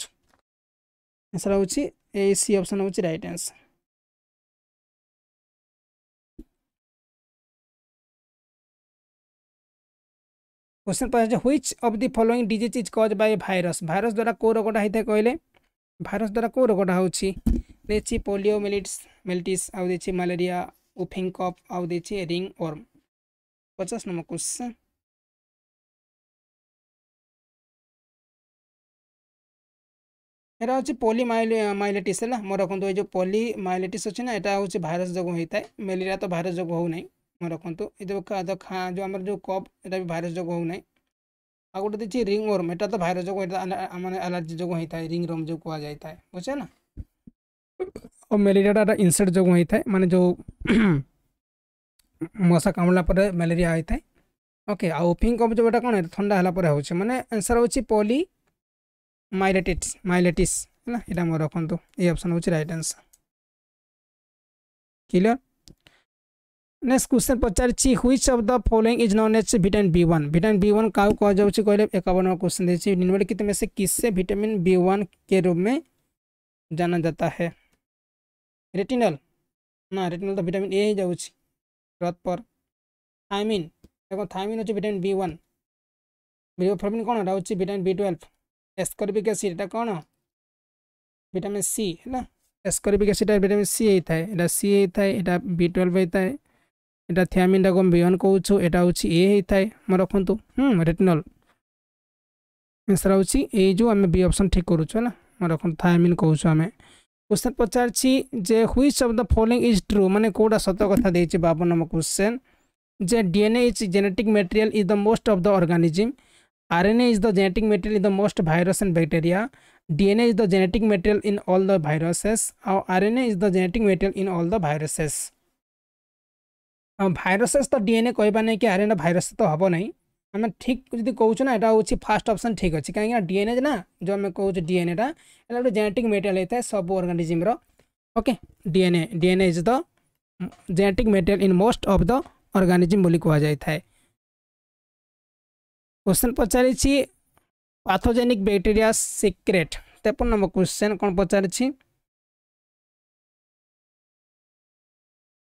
आंसर हूँ ए सी ऑप्शन हूँ right answer question Pachar which of the following disease is cause by virus virus द्वारा कौ रोगटा होता है कहले ଭାଇରସ୍ ଦ୍ୱାରା କେଉଁ ରୋଗଟା ହେଉଛି ଦେଇଛି ପୋଲିଓ ମିଲିଟ୍ସ ମିଲିଟିସ୍ ଆଉ ଦେଇଛି ମ୍ୟାଲେରିଆ ଉଫିଙ୍ଗ କପ୍ ଆଉ ଦେଇଛି ରିଙ୍ଗ ୱର୍ମ ପଚାଶ ନମ୍ବର କ୍ୱେଶ୍ଚନ୍ এটা হচ্ছে পলি মাইলেটিস ହେଲା ମୋର ରଖନ୍ତୁ ଏଇ ଯେଉଁ ପଲି ମାଇଲେଟିସ୍ ଅଛି ନା ଏଇଟା ହେଉଛି ଭାଇରସ୍ ଯୋଗୁଁ ହୋଇଥାଏ ମ୍ୟାଲେରିଆ ତ ଭାଇରସ୍ ଯୋଗୁଁ ହେଉନାହିଁ ମୁଁ ରଖନ୍ତୁ ଏ ଯେଉଁ ଯେଉଁ ଆମର ଯେଉଁ କପ୍ ଏଇଟା ବି ଭାଇରସ୍ ଯୋଗୁଁ ହେଉନାହିଁ ଆଉ ଗୋଟେ ଦେଇଛି ରିଙ୍ଗ ୱର୍ମ ଏଇଟା ତ ଭାଇରସ୍ ଯୋଗୁଁ ଏଇଟା ମାନେ ଆଲର୍ଜି ଯୋଗୁଁ ହେଇଥାଏ ରିଙ୍ଗ ୱର୍ମ ଯେଉଁ କୁହାଯାଇଥାଏ ବୁଝିଲେ ନା ଆଉ ମ୍ୟାଲେରିଆଟା ଏଇଟା ଇନସେକ୍ଟ ଯୋଗୁଁ [CLEARS THROAT] ହେଇଥାଏ ମାନେ ଯେଉଁ ମଶା କାମୁଡ଼ିଲା ପରେ ମ୍ୟାଲେରିଆ ହେଇଥାଏ ଓକେ ଆଉ ଓପିଂ କପ୍ ଯେଉଁ ଏଇଟା କ'ଣ ଥଣ୍ଡା ହେଲା ପରେ ହେଉଛି ମାନେ ଆନ୍ସର୍ ହେଉଛି ପଲି ମାଇଲେଟିସ୍ ମାଇଲେଟିସ୍ ହେଲା ଏଇଟା ମୋର ରଖନ୍ତୁ ଏଇ ଅପସନ୍ ହେଉଛି right answer clear next question Pachar which of the following is known as vitamin B one vitamin B one का कहु कहले एकावन क्वेश्चन देखिए निम्नलिखित में से किससे विटामिन बी ओन के रूप में जाना जाता है? रेटिनल ना रेटिनल तो विटामिन ए ही जाऊँगी रथ पर। थायमिन देखो थायमिन हूँ विटामिन बी वन भिओफर्मिन कौन यहाँ हूँ vitamin B twelve ascorbic acid यहाँ कौन? भिटामिन सी है एस्कर्बिक एसिड भिटामिन सी होता है सी होता है बी ट्वेल्व होता है এটা থিয়ামিন টাকু আমি कौ एटा এটা হচ্ছে এ रखुद মনে आंसर হুম রেটিনল আনসার आम এই যে আমি বি অপসন ঠিক করুছু क्वेश्चन पचारे जे हुई of the following is true मैंने कौटा सत कथ बाबन नम question J DNA is genetic material is the most of the organism RNA is the genetic material is the most virus and bacteria DNA is the genetic material in all the viruses और RNA is the genetic material in all the viruses virus तो डीएनए कहाना नहीं कि आर एन भाइरस तो हम ना आम ठीक जी कौन ना यहाँ हूँ फास्ट अप्सन ठीक अच्छे कहीं डीएनए ना जो आम कौन डीएनएटा गोटे जेनेटिक मेटेरियाल होता है सब organism okay DNA DNA is the genetic material in most of the organism कहुए question पचारिक बैक्टेरिया सिक्रेट तेपन नंबर क्वेश्चन कौन पचार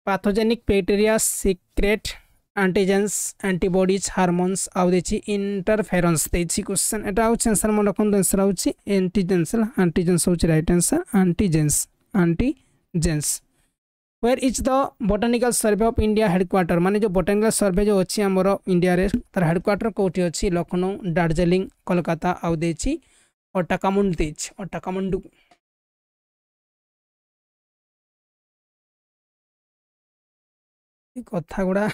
pathogenic bacteria secrete antigens antibodies hormones ଆଉ ଦେଇଛି interference ଦେଇଛି କ୍ୱେଶ୍ଚନ୍ ଏଟା ହେଉଛି ଆନ୍ସର୍ ମନେ ରଖନ୍ତୁ ଆନ୍ସର୍ ହେଉଛି antigens ହେଲା antigens ହେଉଛି right answer antigens antigens where is the botanical survey of india headquarter ମାନେ ଯେଉଁ botanical survey ଯେଉଁ ଅଛି ଆମର ଇଣ୍ଡିଆରେ ତାର ହେଡ଼କ୍ୱାର୍ଟର କେଉଁଠି ଅଛି ଲକ୍ଷ୍ନୌ ଦାର୍ଜିଲିଂ କୋଲକାତା ଆଉ ଦେଇଛି ଅଟାକାମୁଣ୍ଡ ଦେଇଛି ଅଟାକାମୁଣ୍ଡୁ କଥା ଗୁଡ଼ା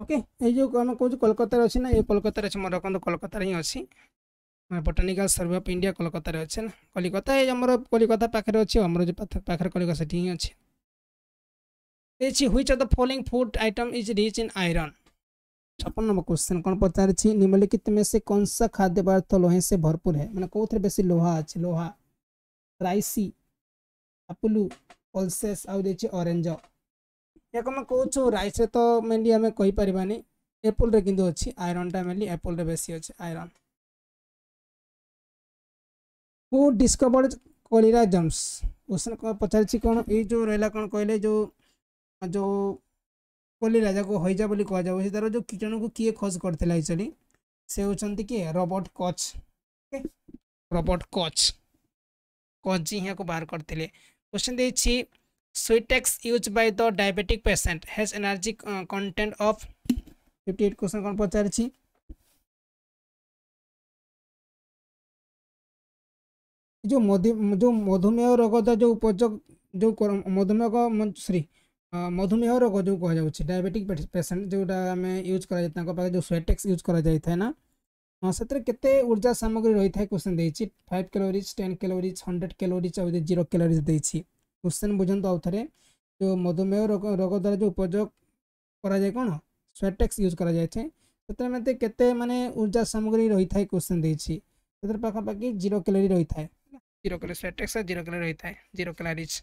ଓକେ ଏଇ ଯେଉଁ ଆମେ କହୁଛୁ କୋଲକାତାରେ ଅଛି ନା ଏ କୋଲକାତାରେ ଅଛି ମୋର ରଖନ୍ତୁ କୋଲକାତାରେ ହିଁ ଅଛି ବୋଟାନିକାଲ ସର୍ଭେ ଅଫ୍ ଇଣ୍ଡିଆ କୋଲକାତାରେ ଅଛି ନା କଲିକତା ଏ ଆମର କଲିକତା ପାଖରେ ଅଛି ଆମର ଯେଉଁ ପାଖରେ କଲିକତା ସେଠି ହିଁ ଅଛି ଦେଇଛି which of the following food item is rich in iron छप्पन नंबर क्वेश्चन कौन पचारि निम्नलिखित में से कौन सा खाद्य पदार्थ लोहे से भरपूर है मैंने कौन बेसी लोहा अच्छे लोहा राइसी आपुलू पल्सेस आउ ऑरेंज याक आम कौन रईस तो मेनली आम कहीपरानी एप्पल कि अच्छी आईरनटा मेनली एप्पल बेसी अच्छे iron who discovered cholera germs question पचारि कौन रहा कौन कहले जो जो कलिरा जहाँ हईजा बोली कहुच्छे तार जो कीटाणु को किए खोज करते एक्चुअली से होती किए रबर्ट कच रबर्ट कच कच जी यहाँ को बाहर करते क्वेश्चन देखिए Sweetex use by the diabetic patient has energy content of 58 question कौन पचारि जो मधु, जो मधुमेह रोग जो उपयोग जो मधुमेह सॉरी मधुमेह रोग जो कहुच्छे डायबेटिक पेसेंट आम यूज़ कर जो स्वेटेक्स यूज़ कर हाँ से ऊर्जा सामग्री रही है क्वेश्चन देखिए five calories ten calories hundred calories और ज़ीरो कैलोरीज देखिए क्वेश्चन बुझंतु आउ थे जो मधुमेह रोग रोग द्वारा जो उपयोग कराए कौन स्वेटेक्स यूज़ कर केते माने ऊर्जा सामग्री रही है क्वेश्चन देखिए पाखापाखि ज़ीरो कैलोरी रही है zero calorie Sweetex zero calorie होता है zero calorie is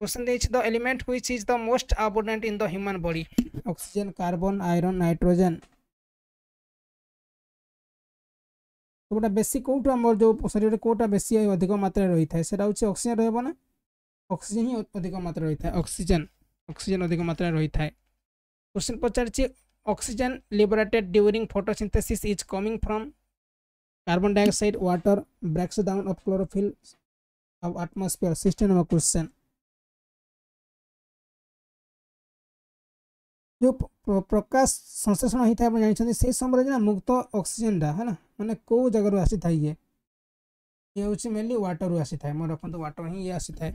question the element which is the most abundant in the human body oxygen carbon iron nitrogen तो गोटा बेसी जो शरीर कौटा बेसी अधिक मात्रा रही है से अक्सीजेन रहा अक्सीजेन ही अधिक मात्रा रही है अक्सीजेन अक्सीजेन अधिक मात्रा रही है question Pachar oxygen liberated during photosynthesis is coming from carbon dioxide water breaks down of chlorophyll of atmosphere sixteen number question जो प्रकाश संश्लेषण होता है जानते से समय मुक्त ऑक्सीजन टा है ना? मैंने कौ जगह आसी था ये? ये हूँ मेनली वाटर रू आसी था मैं रखते वाटर ही ये आसी था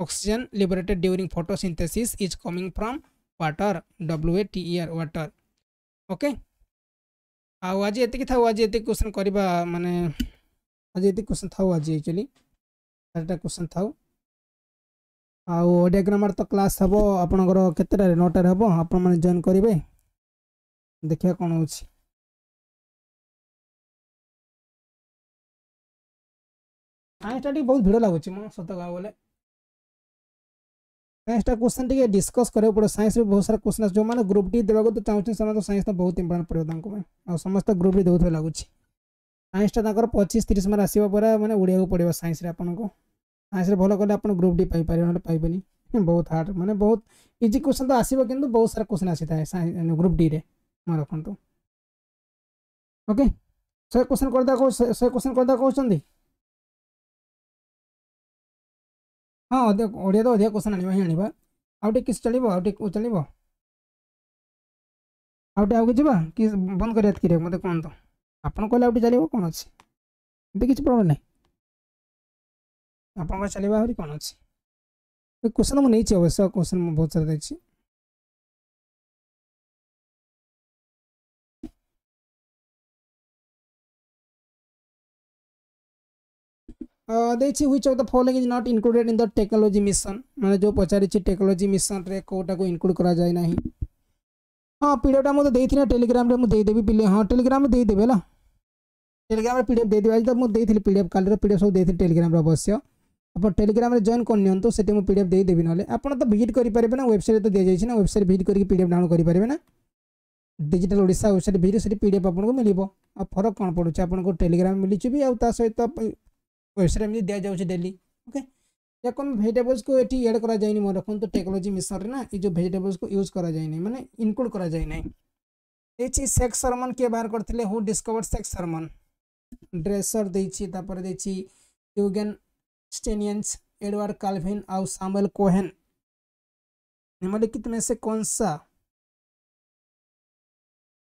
liberated during photosynthesis is coming from water, w a t e r, water. Okay ଆଉ ଆଜି ଏତିକି ଥାଉ ଆଜି ଏତିକି କ୍ୱେଶ୍ଚନ୍ କରିବା ମାନେ ଆଜି ଏତିକି କ୍ୱେଶ୍ଚନ୍ ଥାଉ ଆଜି ଆକ୍ଚୁଆଲି ଚାରିଟା କ୍ୱେଶ୍ଚନ୍ ଥାଉ ଆଉ ଓଡ଼ିଆ ଗ୍ରାମାର ତ କ୍ଲାସ୍ ହେବ ଆପଣଙ୍କର କେତେଟାରେ ନଅଟାରେ ହେବ ଆପଣମାନେ ଜଏନ୍ କରିବେ ଦେଖିବା କ'ଣ ହେଉଛି ସାଇନ୍ସଟା ଟିକେ ବହୁତ ଭିଡ଼ ଲାଗୁଛି ମୁଁ ସତ କହିବାକୁ ଗଲେ ସାଇନ୍ସଟା କ୍ୱେଶ୍ଚନ୍ ଟିକେ ଡିସ୍କସ୍ କରିବାକୁ ପଡ଼ିବ ସାଇନ୍ସରେ ବହୁତ ସାରା କ୍ୱେଶ୍ଚନ୍ ଅଛି ଯେଉଁମାନେ ଗ୍ରୁପ୍ ଡି ଦେବାକୁ ତ ଚାହୁଁଛନ୍ତି ସେମାନେ ତ ସାଇନ୍ସଟା ବହୁତ ଇମ୍ପୋର୍ଟାଣ୍ଟ ପଡ଼ିବ ତାଙ୍କ ପାଇଁ ଆଉ ସମସ୍ତେ ଗ୍ରୁପ୍ ଡି ଦେଉଥିବେ ଲାଗୁଛି ସାଇନ୍ସଟା ତାଙ୍କର ପଚିଶ ତିରିଶ ମାର୍କ ଆସିବା ପରେ ମାନେ ଓଡ଼ିଆକୁ ପଡ଼ିବ ସାଇନ୍ସରେ ଆପଣଙ୍କୁ ସାଇନ୍ସରେ ଭଲ କଲେ ଆପଣ ଗ୍ରୁପ୍ ଡି ପାଇପାରିବେ ନହେଲେ ପାଇବେନି ବହୁତ ହାର୍ଡ଼ ମାନେ ବହୁତ ଇଜି କ୍ୱେଶ୍ଚନ୍ ତ ଆସିବ କିନ୍ତୁ ବହୁତ ସାରା କ୍ୱେଶ୍ଚନ୍ ଆସିଥାଏ ଗ୍ରୁପ୍ ଡିରେ ମନେ ରଖନ୍ତୁ ଓକେ ଶହେ କ୍ୱେଶ୍ଚନ୍ କରିଦେବା ଶହେ କ୍ୱେଶ୍ଚନ୍ କରିଦେବା କହୁଛନ୍ତି ହଁ ଅଧିକ ଓଡ଼ିଆ ତ ଅଧିକା କ୍ୱେଶ୍ଚନ୍ ଆଣିବା ହିଁ ଆଣିବା ଆଉ ଟିକେ କିଛି ଚଳିବ ଆଉ ଟିକେ ଚଳିବ ଆଉ ଟିକେ ଆଗକୁ ଯିବା କି ବନ୍ଦ କରିବା ଏତିକିରେ ମୋତେ କୁହନ୍ତୁ ଆପଣ କହିଲେ ଆଉ ଟିକେ ଚାଲିବ କ'ଣ ଅଛି ଏବେ କିଛି ପ୍ରୋବ୍ଲେମ୍ ନାହିଁ ଆପଣଙ୍କର ଚାଲିବା ଆହୁରି କ'ଣ ଅଛି କ୍ୱେଶ୍ଚନ୍ ମୁଁ ନେଇଛି ଅବଶ୍ୟ କ୍ୱେଶ୍ଚନ୍ ମୁଁ ବହୁତ ସାରା ଦେଇଛି Uh, they see which of the following is not included in the technology mission. जो पचारी टेक्नोलोजी technology mission रे कोटा को include करा हाँ PDF मुझे तो दे थी ना, Telegram रे मुझे पिले। हाँ टेलीग्राम में दे दे टेलीग्राम तो पीडीएफ दे आज तो मुझे देती पीडीएफ काली पीडीएफ सब देती टेलीग्राम अवश्य। आप टेलीग्राम जॉइन करनी से मुझे पीडीएफ देदेवि ना आप तो भिजिट करेंगे ना वेबसाइट तो दी जाए ना वेबसाइट भिजिट करके पीडीएफ डाउनलोड करेंगे ना। डिजिटल ओडा वेबसाइट भिजिट से पीडीएफ आपको मिल फरक कौन पड़ू आपको टेलीग्राम मिली भी आ सहित तो वेबसाइट एमती दि जाऊँगी डेली ओके या कौन भेजिटेबल्स को ये एड करा मन रखुन तो टेक्नोलोजी मिशन ना, ये जो भेजिटेबल्स को यूज़ करा मैंने इनक्लूड करा ये सेक्स सरमन किए बाहर करते हु डिस्कवर सेक्स सरमन ड्रेसर देपर यूगेन स्टेनियंस एडवर्ड काल्विन और सामुएल कोहेन निम्नलिखित में से कौन सा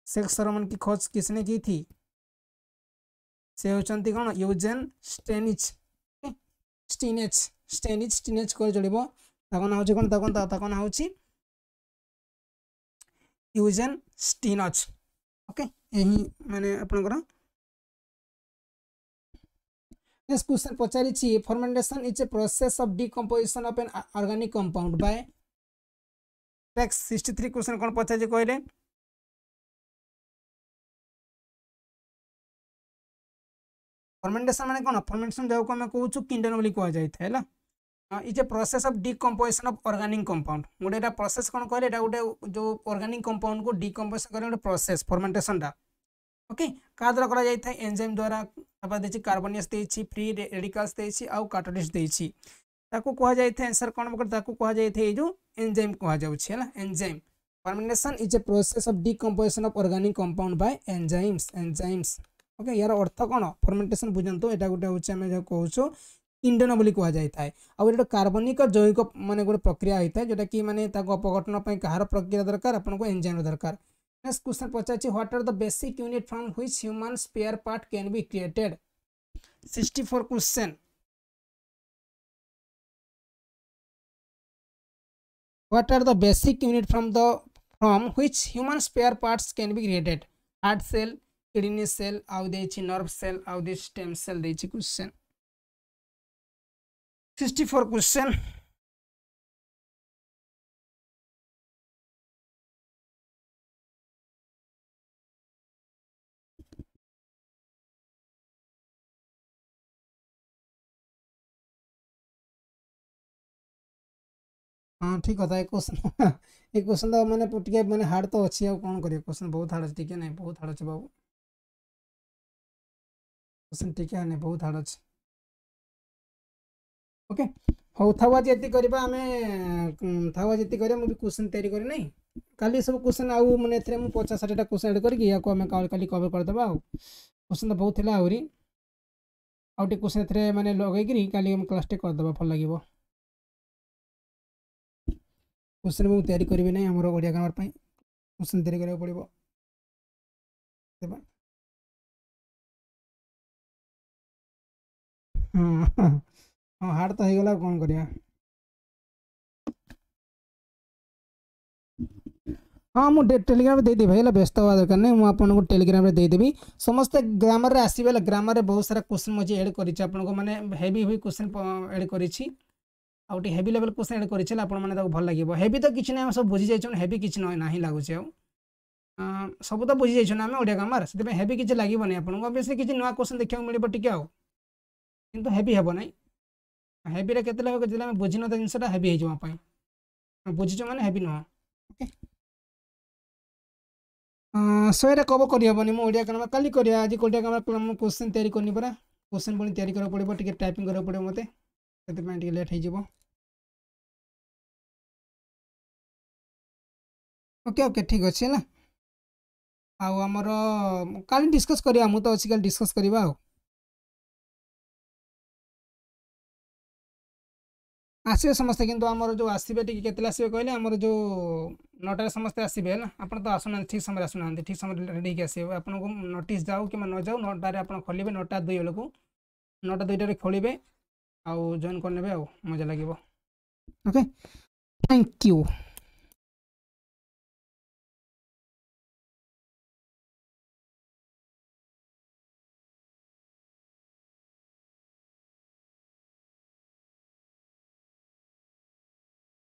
सेक्स हार्मोन की खोज किसने की थी? से होचंती कौन यूजेन स्टेनिच स्टिनेच स्टेनिच स्टिनेच कर चलिबो ताको ना होची कोन ताको ताको ना होची यूजेन स्टिनच ओके यही माने आपनकर next question पचारिछि fermentation is a process of decomposition of an organic compound by next 63 question कोन पचारि कहले फर्मेंटेशन माने कोन फर्मेंटेशन जो को हम कहूछु किंडन बोली कह जाय था हैला is a process of decomposition of organic compound गोटे प्रोसेस कोन कहले एटा गोटे जो ऑर्गेनिक कंपाउंड को डिकम्पोज करे गोटे प्रोसेस फर्मेंटेशन टा ओके क्या द्वारा करा जाय था एंजाइम द्वारा देछि कार्बोनियस देछि फ्री रेडिकल्स देछि आउ कैटालिस्ट देछि ताको कहा जाय था आंसर कोन बकर ताको कहा जाय था ए जो एंजाइम कहा जाउ छै हैला ओके यार अर्थ कौन? फर्मेंटेशन बुझंतु एटा गोटे हम जो कहूछु इंडन बोली कह जाए आउ कार्बनिक जैविक मान गोटे प्रक्रिया होता है जोटा कि माने अपघटन कହାର प्रक्रिया दरकार आपको एंजाइम दरकार। Next question Pachar what are the basic unit from which human spare part can be created 64 question what are the basic unit from the from which human spare parts can be created? Heart cell kidney cell ଆଉ ଦେଇଛି ନର୍ଭ ସେଲ୍ ଆଉ ଦେଇଛି ଷ୍ଟେମ୍ ସେଲ୍ ଦେଇଛି କ୍ୱେଶ୍ଚେନ୍ ସିକ୍ସଟି ଫୋର୍ କ୍ୱେଶ୍ଚେନ୍ ହଁ ଠିକ୍ କଥା ଏ କ୍ୱେଶ୍ଚନ୍ ଏ କ୍ୱେଶ୍ଚନ୍ ତ ମାନେ ଟିକେ ମାନେ ହାର୍ଡ଼ ତ ଅଛି ଆଉ କ'ଣ କରିବେ? କ୍ୱେଶ୍ଚନ୍ ବହୁତ ହାର୍ଡ଼ ଅଛି ଟିକେ ନାହିଁ ବହୁତ ହାର୍ଡ଼ ଅଛି ବାବୁ। क्वेश्चन टे नहीं बहुत हार्ड अच्छे ओके ହଉ ଥାଉ ଆଜି ଏତିକି କରିବା ଆମେ ଥାଉ ଆଜି ଏତିକି କରିବା ମୁଁ ବି କ୍ୱେଶ୍ଚନ୍ ତିଆରି କରିନାହିଁ କାଲି ସବୁ କ୍ୱେଶ୍ଚନ୍ ଆଉ ମାନେ ଏଥିରେ ମୁଁ ପଚାଶ ଷାଠିଏଟା କ୍ୱେଶ୍ଚନ୍ ଆଡ଼୍ କରିକି ୟାକୁ ଆମେ କାଲି କଭର୍ କରିଦେବା ଆଉ କ୍ୱେଶ୍ଚନ୍ ତ ବହୁତ ଥିଲା ଆହୁରି ଆଉ ଟିକେ କ୍ୱେଶ୍ଚନ୍ ଏଥିରେ ମାନେ ଲଗେଇକିରି କାଲି ଆମେ କ୍ଲାସ୍ଟେ କରିଦେବା ଭଲ ଲାଗିବ क्वेश्चन ମୁଁ ତିଆରି କରିବି ନାହିଁ ଆମର ଓଡ଼ିଆ ଗ୍ରାମାର ପାଇଁ କ୍ୱେଶ୍ଚନ୍ ତିଆରି କରିବାକୁ ପଡ଼ିବ ହଁ ହଁ ହାର୍ଡ଼ ତ ହେଇଗଲା କ'ଣ କରିବା ହଁ ମୁଁ ଟେଲିଗ୍ରାମରେ ଦେଇଦେବି ହେଲା ବ୍ୟସ୍ତ ହେବା ଦରକାର ନାହିଁ ମୁଁ ଆପଣଙ୍କୁ ଟେଲିଗ୍ରାମରେ ଦେଇଦେବି ସମସ୍ତେ ଗ୍ରାମରରେ ଆସିବେ ହେଲେ ଗ୍ରାମରେ ବହୁତ ସାରା କ୍ୱେଶ୍ଚନ୍ ମୁଁ ଏଡ଼୍ କରିଛି ଆପଣଙ୍କୁ ମାନେ ହେଭି ହେଭି କ୍ୱେଶ୍ଚନ୍ ଏଡ଼୍ କରିଛି ଆଉ ଟିକେ ହେଭି ଲେଭେଲ୍ କ୍ୱେଶ୍ଚନ୍ ଏଡ଼୍ କରିଛି ଆପଣମାନେ ତାକୁ ଭଲ ଲାଗିବ ହେଭି ତ କିଛି ନାହିଁ ଆମେ ସବୁ ବୁଝି ଯାଇଛୁ ହେଭି କିଛି ନାହିଁ ଲାଗୁଛି ଆଉ ସବୁ ତ ବୁଝି ଯାଇଛୁ ନା ଆମେ ଓଡ଼ିଆ ଗ୍ରାମାର ସେଥିପାଇଁ ହେଭି କିଛି ଲାଗିବନି ଆପଣଙ୍କୁ ଅବଶ୍ୟ କିଛି ନୂଆ କ୍ୱେଶ୍ଚନ୍ ଦେଖିବାକୁ ମିଳିବ ଟିକେ ଆଉ କିନ୍ତୁ ହେଭି ହେବ ନାହିଁ ହେଭିରେ କେତେ ଲେଖା ଯେତେବେଳେ ଆମେ ବୁଝିନଥିବା ଜିନିଷଟା ହେଭି ହେଇଯିବ ଆମ ପାଇଁ ବୁଝିଛୁ ମାନେ ହେଭି ନୁହଁ ଓକେ ଶହେରେ କବ କରିହେବନି ମୁଁ ଓଡ଼ିଆ ଗ୍ରାମାର କାଲି କରିବା ଆଜି ଓଡ଼ିଆ ଗ୍ରାମାର ମୁଁ କ୍ୱେଶ୍ଚନ୍ ତିଆରି କରିନି ପରା କ୍ୱେଶ୍ଚନ୍ ପୁଣି ତିଆରି କରିବାକୁ ପଡ଼ିବ ଟିକେ ଟାଇପିଂ କରିବାକୁ ପଡ଼ିବ ମୋତେ ସେଥିପାଇଁ ଟିକେ ଲେଟ୍ ହେଇଯିବ ଓକେ ଓକେ ଠିକ୍ ଅଛି ହେଲା ଆଉ ଆମର କାଲି ଡିସ୍କସ୍ କରିବା ମୁଁ ତ ଅଛି କାଲି ଡିସ୍କସ୍ କରିବା ଆଉ ଆସିବେ ସମସ୍ତେ କିନ୍ତୁ ଆମର ଯେଉଁ ଆସିବେ ଟିକେ କେତେବେଳେ ଆସିବେ କହିଲେ ଆମର ଯେଉଁ ନଅଟାରେ ସମସ୍ତେ ଆସିବେ ହେଲା ଆପଣ ତ ଆସୁନାହାନ୍ତି ଠିକ୍ ସମୟରେ ଆସୁନାହାନ୍ତି ଠିକ୍ ସମୟରେ ରେଡ଼ି ହେଇକି ଆସିବେ ଆପଣଙ୍କୁ ନୋଟିସ୍ ଯାଉ କିମ୍ବା ନ ଯାଉ ନଅଟାରେ ଆପଣ ଖୋଲିବେ ନଅଟା ଦୁଇ ବେଳକୁ ନଅଟା ଦୁଇଟାରେ ଖୋଲିବେ ଆଉ ଜଏନ୍ କରିନେବେ ଆଉ ମଜା ଲାଗିବ ଓକେ ଥ୍ୟାଙ୍କ ୟୁ